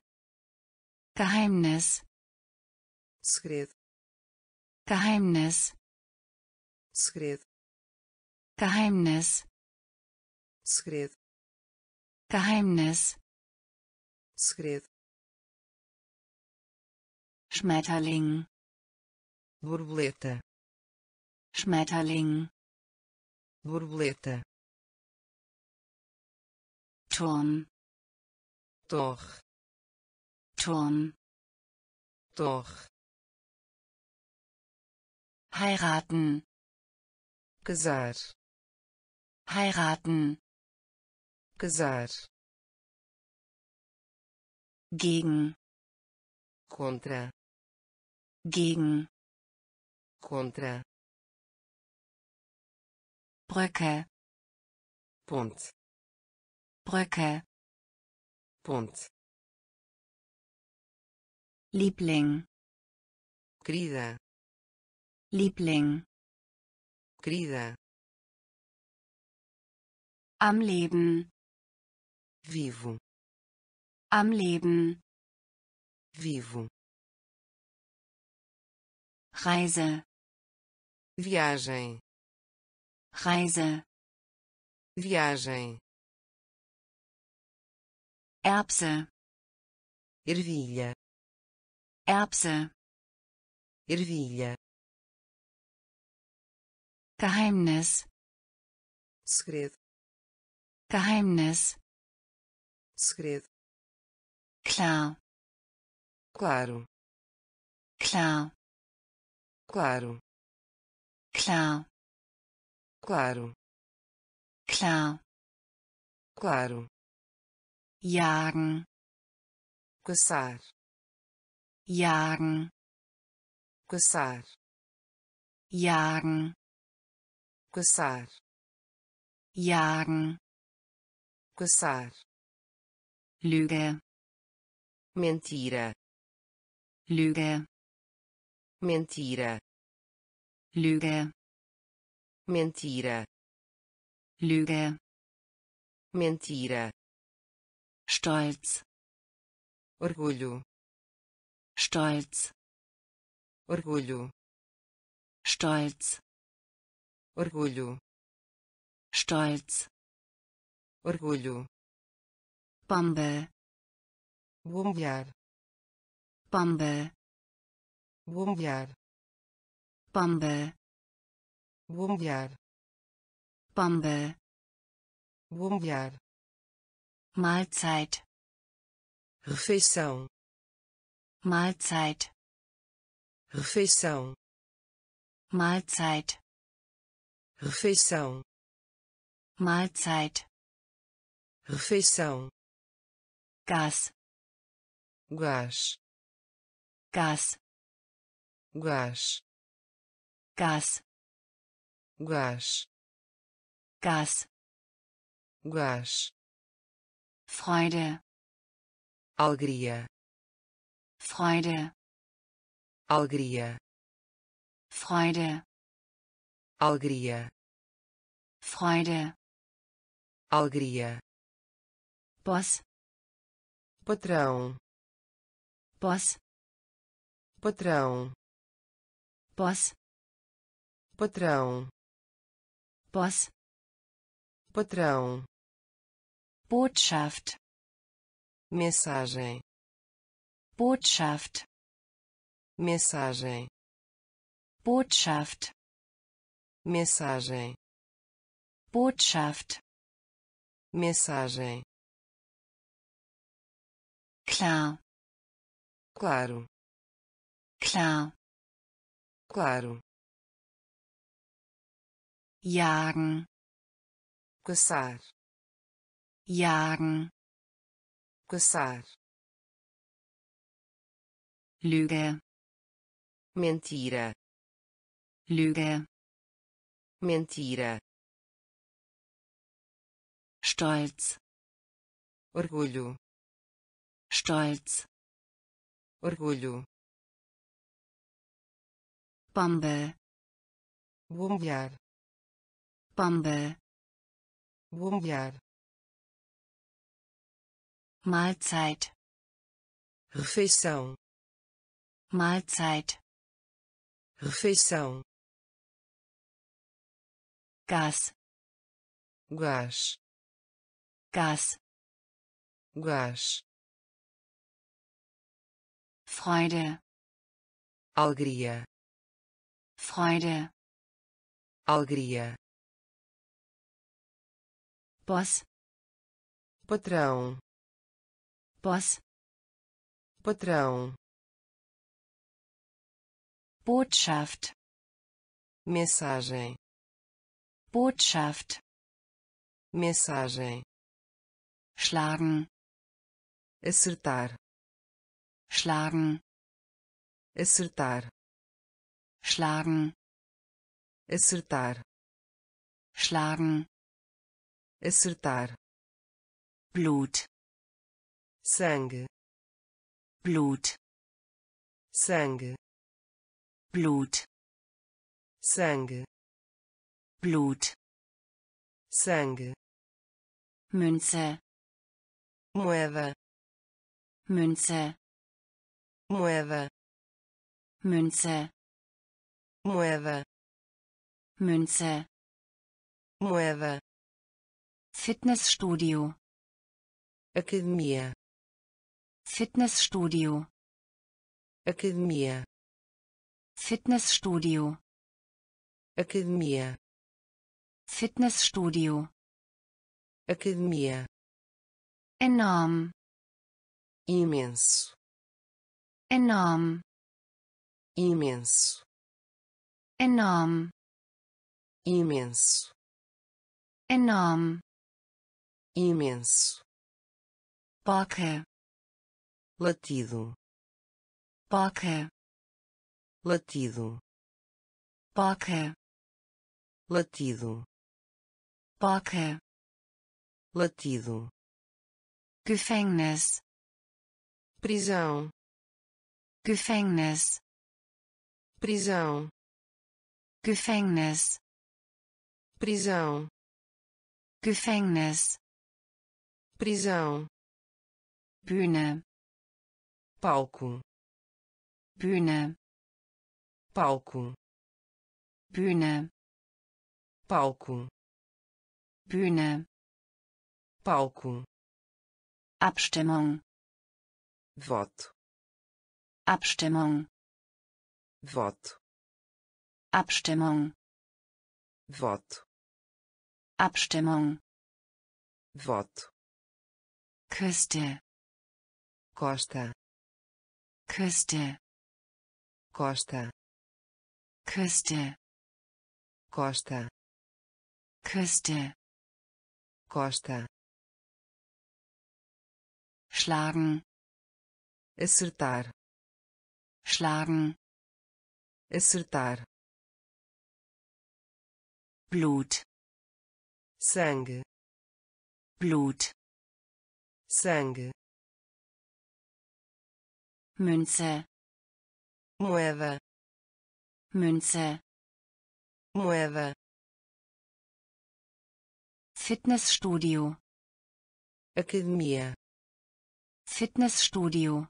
Geheimnis. segredo Geheimnis. segredo Geheimnis, segredo, Geheimnis, segredo, Schmetterling, borboleta, Schmetterling, borboleta, Turm, torre, Turm, torre, heiraten, casar, heiraten, casar, gegen, contra, gegen, contra, Brücke, ponte, Brücke, ponte, Liebling, querida, Liebling, querida, am Leben, vivo, am Leben, vivo, Reise, viagem, Reise, viagem, Erbse, ervilha, Erbse, ervilha, Geheimnis, segredo, Geheimnis, segredo, klar, claro, klar, claro, klar, claro, klar, claro, jagen, caçar, jagen, caçar, jagen, caçar, jagen, caçar, Lüge, mentira, Lüge, mentira, Lüge, mentira, Lüge, mentira, Stolz, orgulho, Stolz, orgulho, Stolz, orgulho, Stolz, orgulho, Bombe, bombear, Bombe, bombear, Bombe, bombear, Bombe, bombear, Mahlzeit, refeição, Mahlzeit, refeição, Mahlzeit, refeição, Mahlzeit, refeição, Gas, gás, Gas, gás, Gas, gás, Gas, gás, Freude, alegria, Freude, alegria, Freude, alegria, Freude, alegria, Boss, patrão, Boss, patrão, Boss, patrão, Boss, patrão, Botschaft, mensagem, Botschaft, mensagem, Botschaft, mensagem, Botschaft, mensagem, klar, claro, klar, claro, jagen, caçar, jagen, caçar, Lüge, mentira, Lüge, mentira, Stolz, orgulho, Stolz, orgulho, Bombe, bombear, Bombe, bombear, Mahlzeit, refeição, Mahlzeit, refeição, Gas, gás. Gas, gás. Freude, alegria. Freude, alegria. Boss, patrão Boss, patrão. Botschaft, mensagem. Botschaft, mensagem. schlagen, acertar. schlagen, acertar. schlagen, acertar. schlagen, acertar. Blut, sangue Blut, sangue Blut, sangue Blut, sangue Münze, moeda Münze, moeda Münze, moeda Münze, moeda Fitnessstudio, academia Fitnessstudio, academia. Fitnessstudio, academia. Fitnessstudio, academia. Enorm, imenso. Enorm, imenso. Enorm, imenso. Enorm, imenso. Borke, latido. Borke, latido. Borke, latido. Borke, latido. Gefängnis, prisão. Gefängnis, prisão. Gefängnis, prisão. Gefängnis, prisão. Bühne, palco. Bühne, palco. Bühne, palco. Bühne, palco. Abstimmung, voto Abstimmung, voto Abstimmung, voto Abstimmung, voto Küste, costa Küste, costa. Küste, costa. Küste, costa. Schlagen, acertar. Schlagen, acertar. Blut, sangue. Blut, sangue Münze, moeda Münze, moeda Fitnessstudio, academia. Fitnessstudio,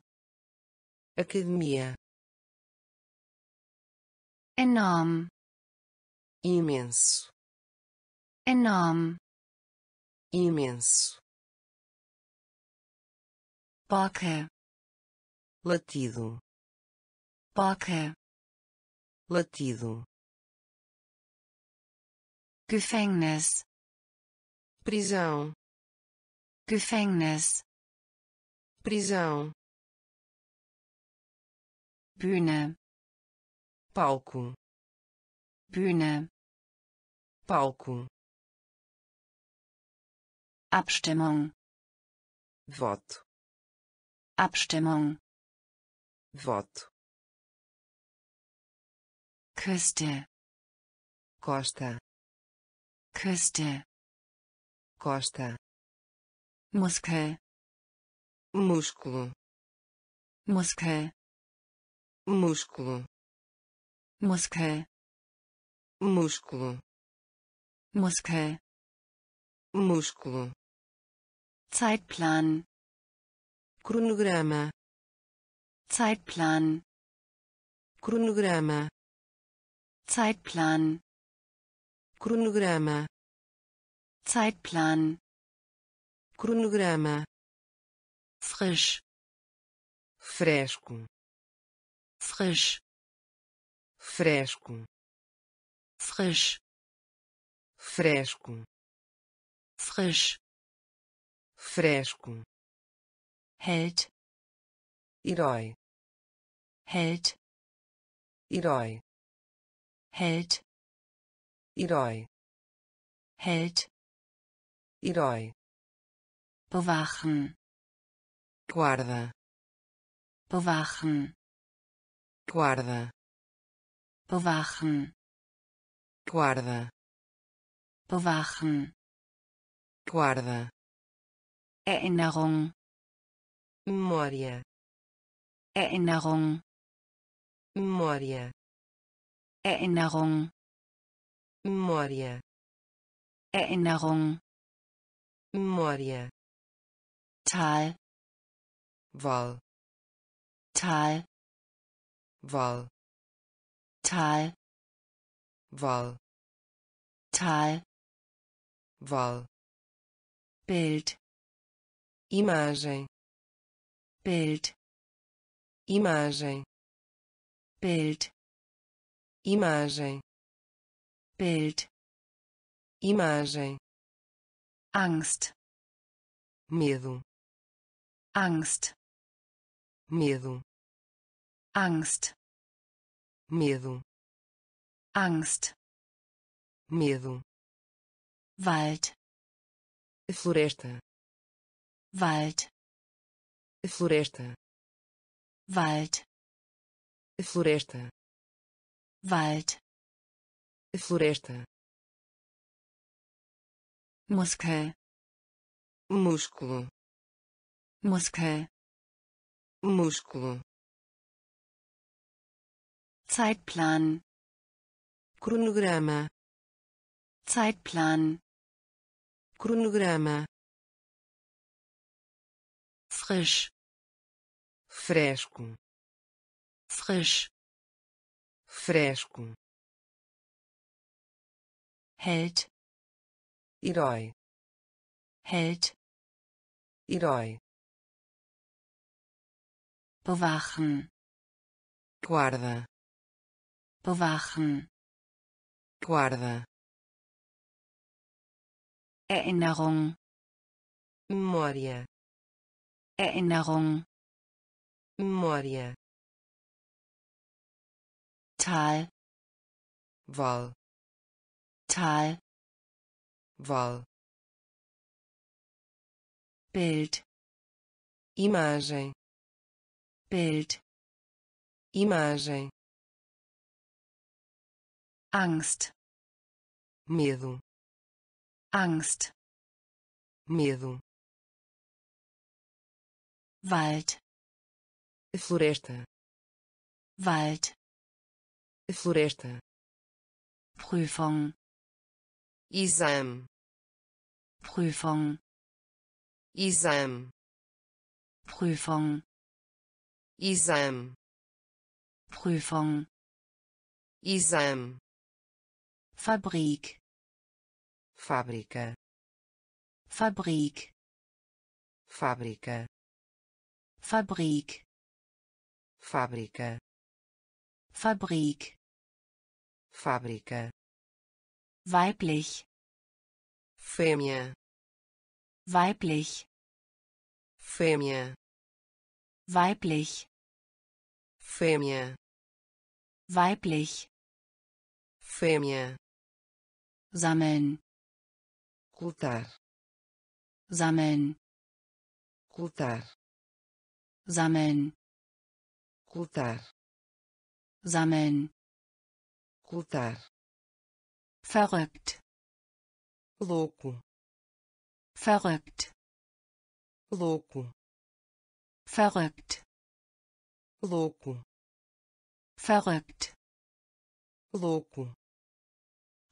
academia. Enorm, imenso. Enorm, imenso. Borke, latido. Borke, latido. Gefängnis, prisão. Gefängnis, prisão. Bühne, palco. Bühne, palco. Abstimmung, voto. Abstimmung, voto. Küste, costa. Küste, costa. Muskel, músculo. Muskel, músculo. Muskel, músculo. Muskel, músculo. Zeitplan, cronograma Zeitplan, cronograma Zeitplan, cronograma Zeitplan. cronograma, Frisch. fresco, Frisch. fresco, Frisch. fresco, Frisch. fresco, Held. I roi. Head. I roi. Head. I roi. Head. I roi. Bewachen. Guarda. Bewachen. Guarda. Bewachen. Guarda. Bewachen. Guarda. Erinnerung. Memoria. Erinnerung. memória, Erinnerung. memória, Erinnerung. memória, Tal. val, Tal. val, Tal. val, Tal. val, Bild. imagem, Bild. Imagem, Bild. imagem, Bild. imagem, Angst. medo, Angst. medo, Angst. medo, Angst. medo, Wald. floresta, Wald. floresta, Wald. floresta, Wald. floresta, Muskel. músculo, Muskel. músculo, Zeitplan. cronograma, Zeitplan. cronograma, Frisch. Fresco, Frisch. fresco, Held. herói, Held. herói, Bewachen. guarda, Bewachen. guarda, Erinnerung. memória, Erinnerung. Memória, Tal. val, Tal. val, Bild. imagem, Bild. imagem, Angst. medo, Angst. medo, Wald. Floresta, Wald. floresta, Prüfung. exame, Prüfung. exame, Prüfung. exame, Prüfung. exame, Fabrik. fábrica, Fabrik. fábrica, Fabrik. Fábrica, Fabrik. fábrica, Weiblich. fêmea, Weiblich. fêmea, Weiblich. fêmea, Weiblich. fêmea, Sammeln. coletar, Sammeln. coletar, Sammeln. Coletar, Sammeln. coletar, Verrückt. louco, Verrückt. louco, Verrückt. louco, Verrückt. louco,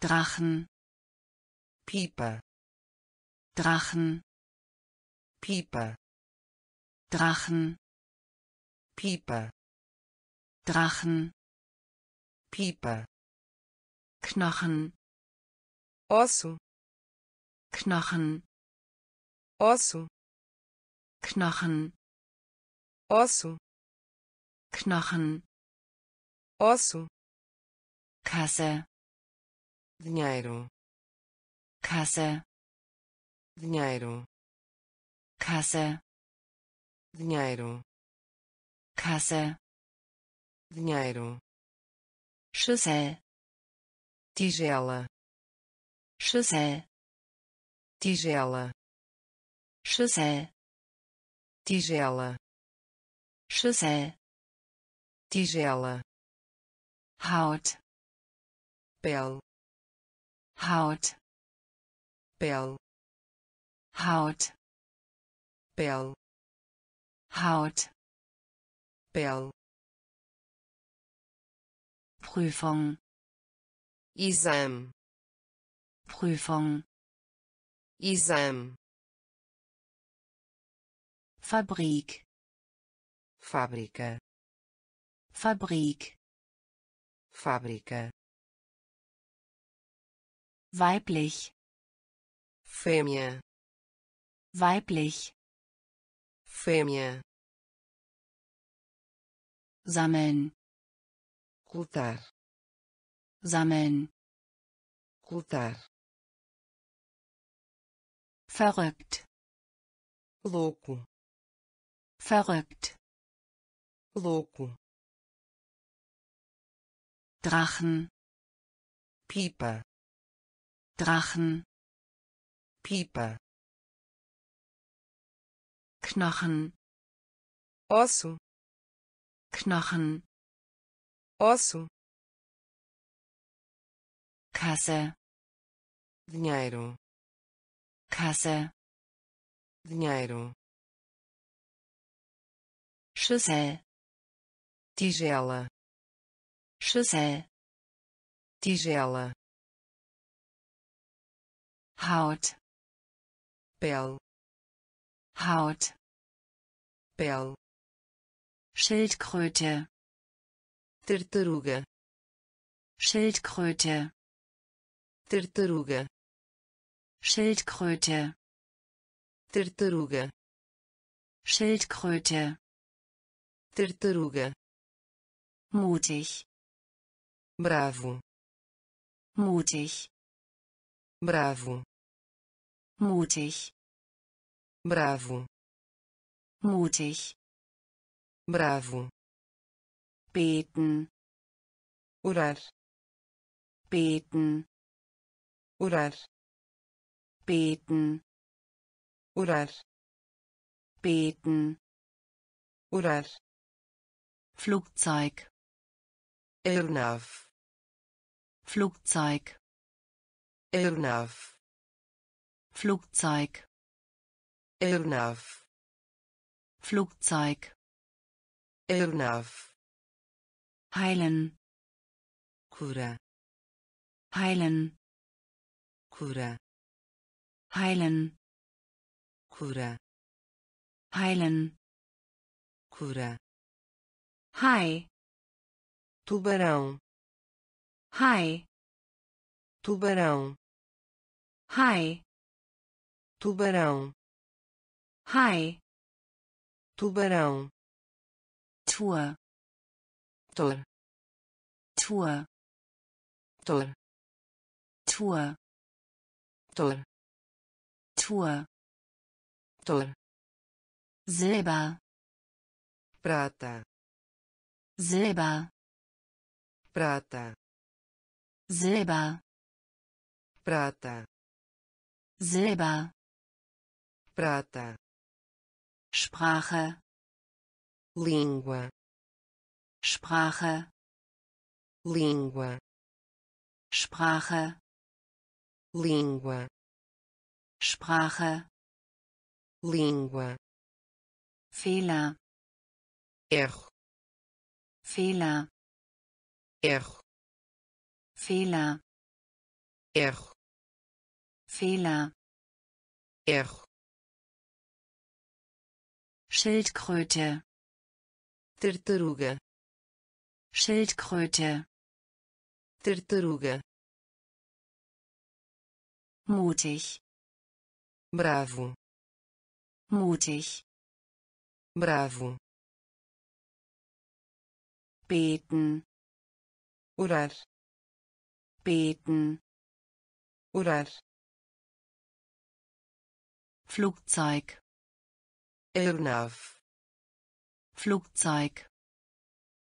Drachen. pipa, Drachen. pipa, Drachen. pipa, Drachen. pipa, Knochen. osso, Knochen, osso, Knochen, osso, Knochen, osso, Kasse, dinheiro, Kasse, dinheiro, Kasse, dinheiro, Kasse, dinheiro, Schüssel, tigela, Schüssel, tigela, Schüssel, tigela, Schüssel, tigela, Haut, pele, Haut, pele, Haut, pele, Haut, pele, Prüfung, exame, Prüfung, exame, Fabrik, fábrica, Fabrik, fábrica, weiblich, fêmea, weiblich, fêmea, sammeln, coletar, sammeln, coletar, verrückt, louco, verrückt, louco, Drachen, pipa, Drachen, pipa, Knochen, osso, Knochen, osso, Kasse, dinheiro, Kasse, dinheiro, Schüssel, tigela, Schüssel, tigela, Haut, pele, Haut, pele, Schildkröte, tartaruga, Schildkröte, tartaruga, Schildkröte, tartaruga, Schildkröte, tartaruga, mutig, bravo, mutig, bravo, mutig, bravo, mutig, bravo, beten, orar, beten, orar, beten, orar, beten, orar, Flugzeug, aeronave, Flugzeug, aeronave, Flugzeug, aeronave, Flugzeug, aeronave, heilen, cura, heilen, cura, heilen, cura, heilen, cura, Hai, tubarão, Hai, tubarão, Hai, tubarão, Hai, tubarão, Tour, Tour, tor, Tour, tor, Tour, tor, Silber, prata, Silber, prata, Silber, prata, Silber, prata, Sprache, língua, Sprache, língua, Sprache, língua, Sprache, língua, Fehler, erro, Fehler, erro, Fehler, erro, Fehler, erro, Schildkröte, tartaruga, Schildkröte, tartaruga, mutig, bravo, mutig, bravo, beten, orar, beten, orar, Flugzeug, aeronave, Flugzeug,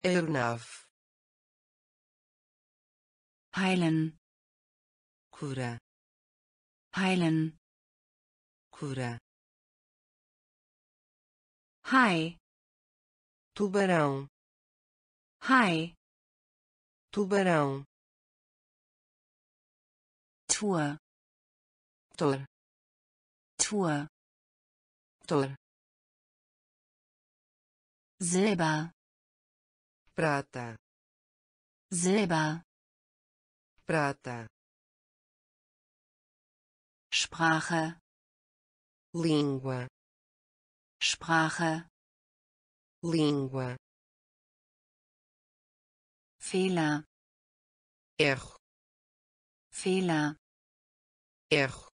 aeronave, heilen, cura, heilen, cura, Hai, tubarão, Hai, tubarão, Tour, tor, Tour, tor, Silber, prata, Silber, prata, Sprache, língua, Sprache, língua, Fehler, erro, Fehler, erro,